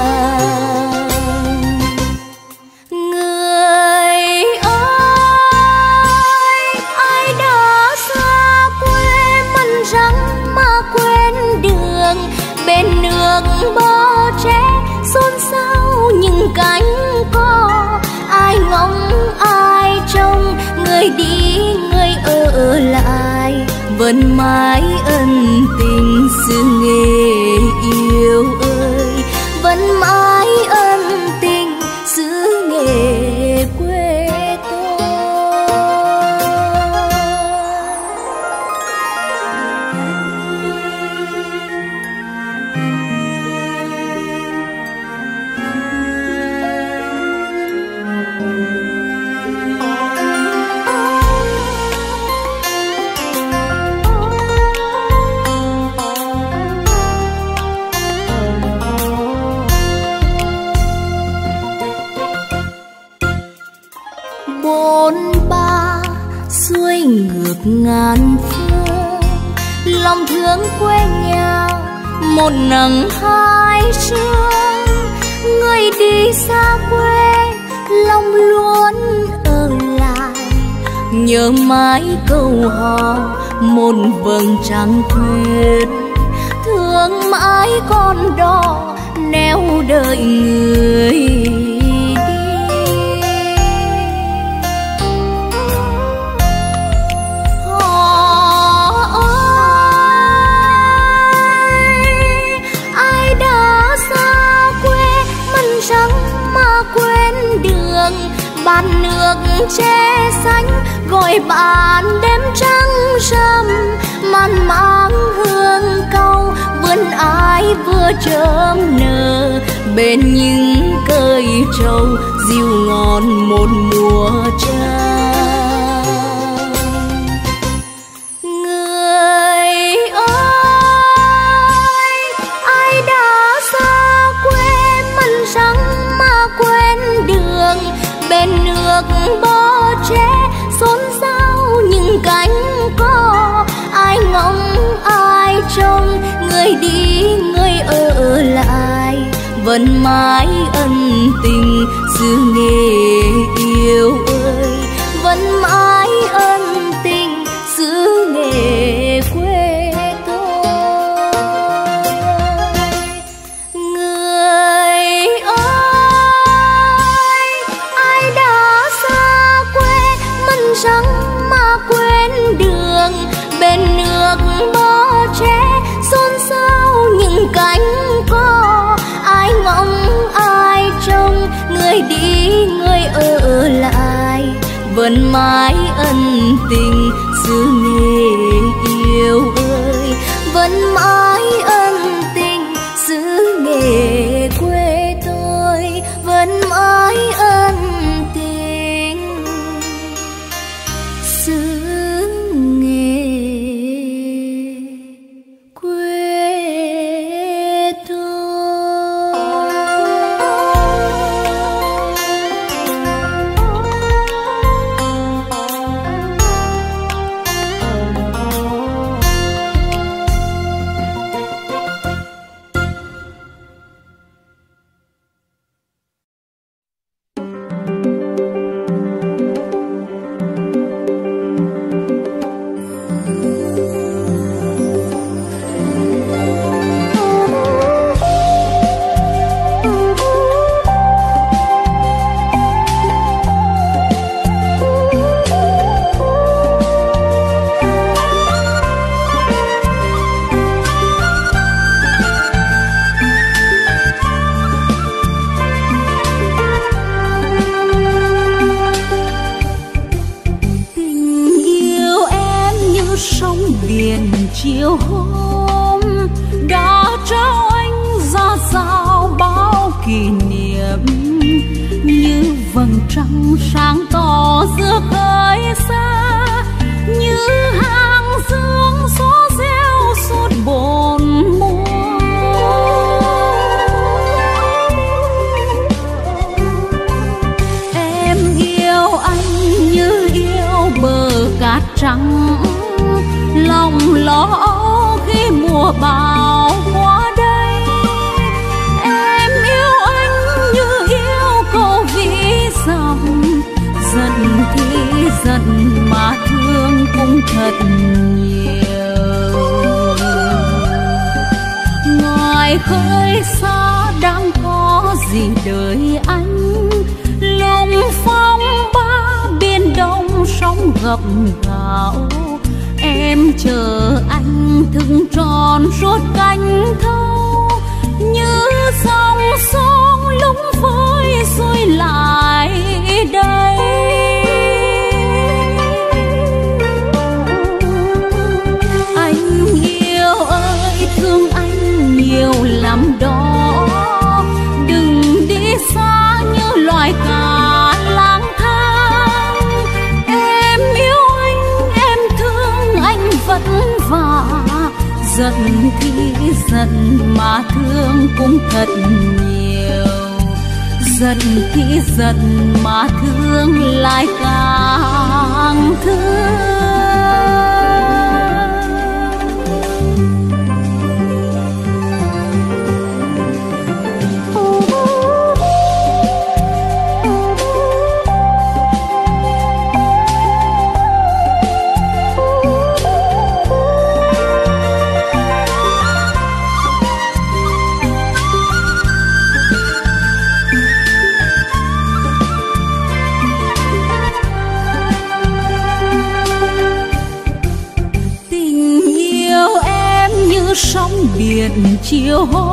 Mãi ân nắng hai sương người đi xa quê, lòng luôn ở lại. Nhớ mãi câu hò một vầng trăng khuyết thương mãi con đò, neo đợi người. Được che xanh, gọi bạn đêm trăng râm man mang hương câu vườn ai vừa chớm nở. Bên những cây trầu dịu ngon một mùa trăng. Vẫn mãi ân tình xưa nghề yêu mãi ân tình. eu.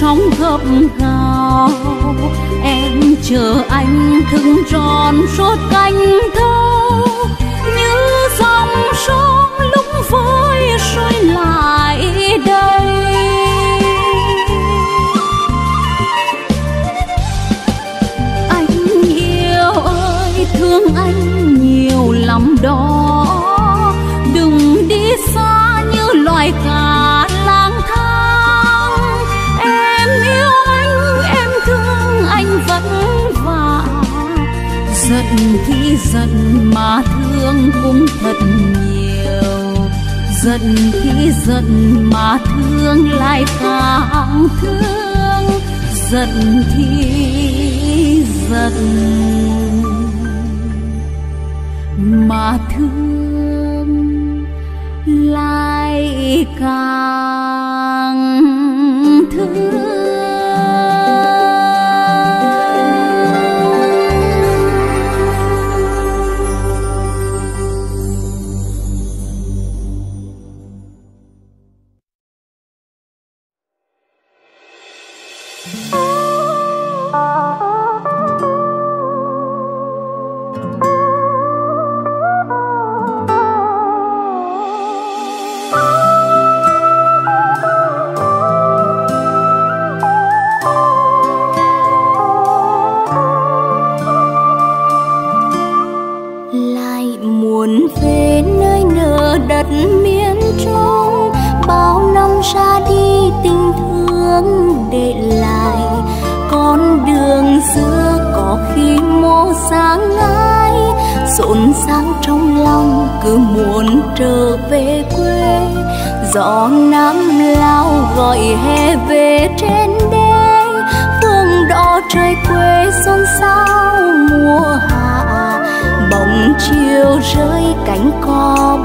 sóng gập gào. Em chờ anh thương tròn suốt canh thơ khi giận mà thương cũng thật nhiều. Giận khi giận mà thương lại càng thương. Giận khi giận mà thương lại càng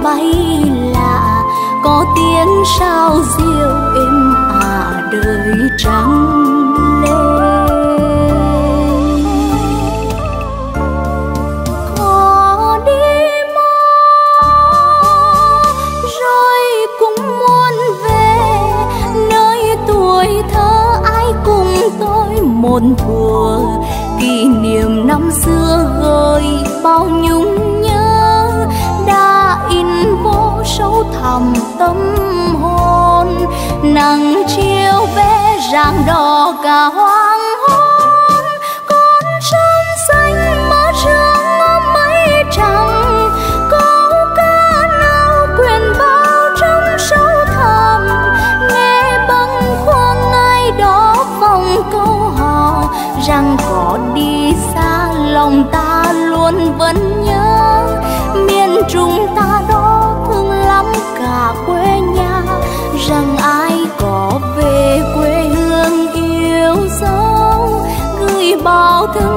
bay lạ, có tiếng sao diêu êm ả đời trắng một thuở. Kỷ niệm năm xưa gợi bao nhung tâm hồn nắng chiều về rạng đỏ cả hoang hôn. Con sông xanh mơ sương ôm mây trắng, câu ca nào quyền bao trong sâu thẳm. Nghe bâng khuâng ai đó vòng câu hò, rằng có đi xa lòng ta gửi bao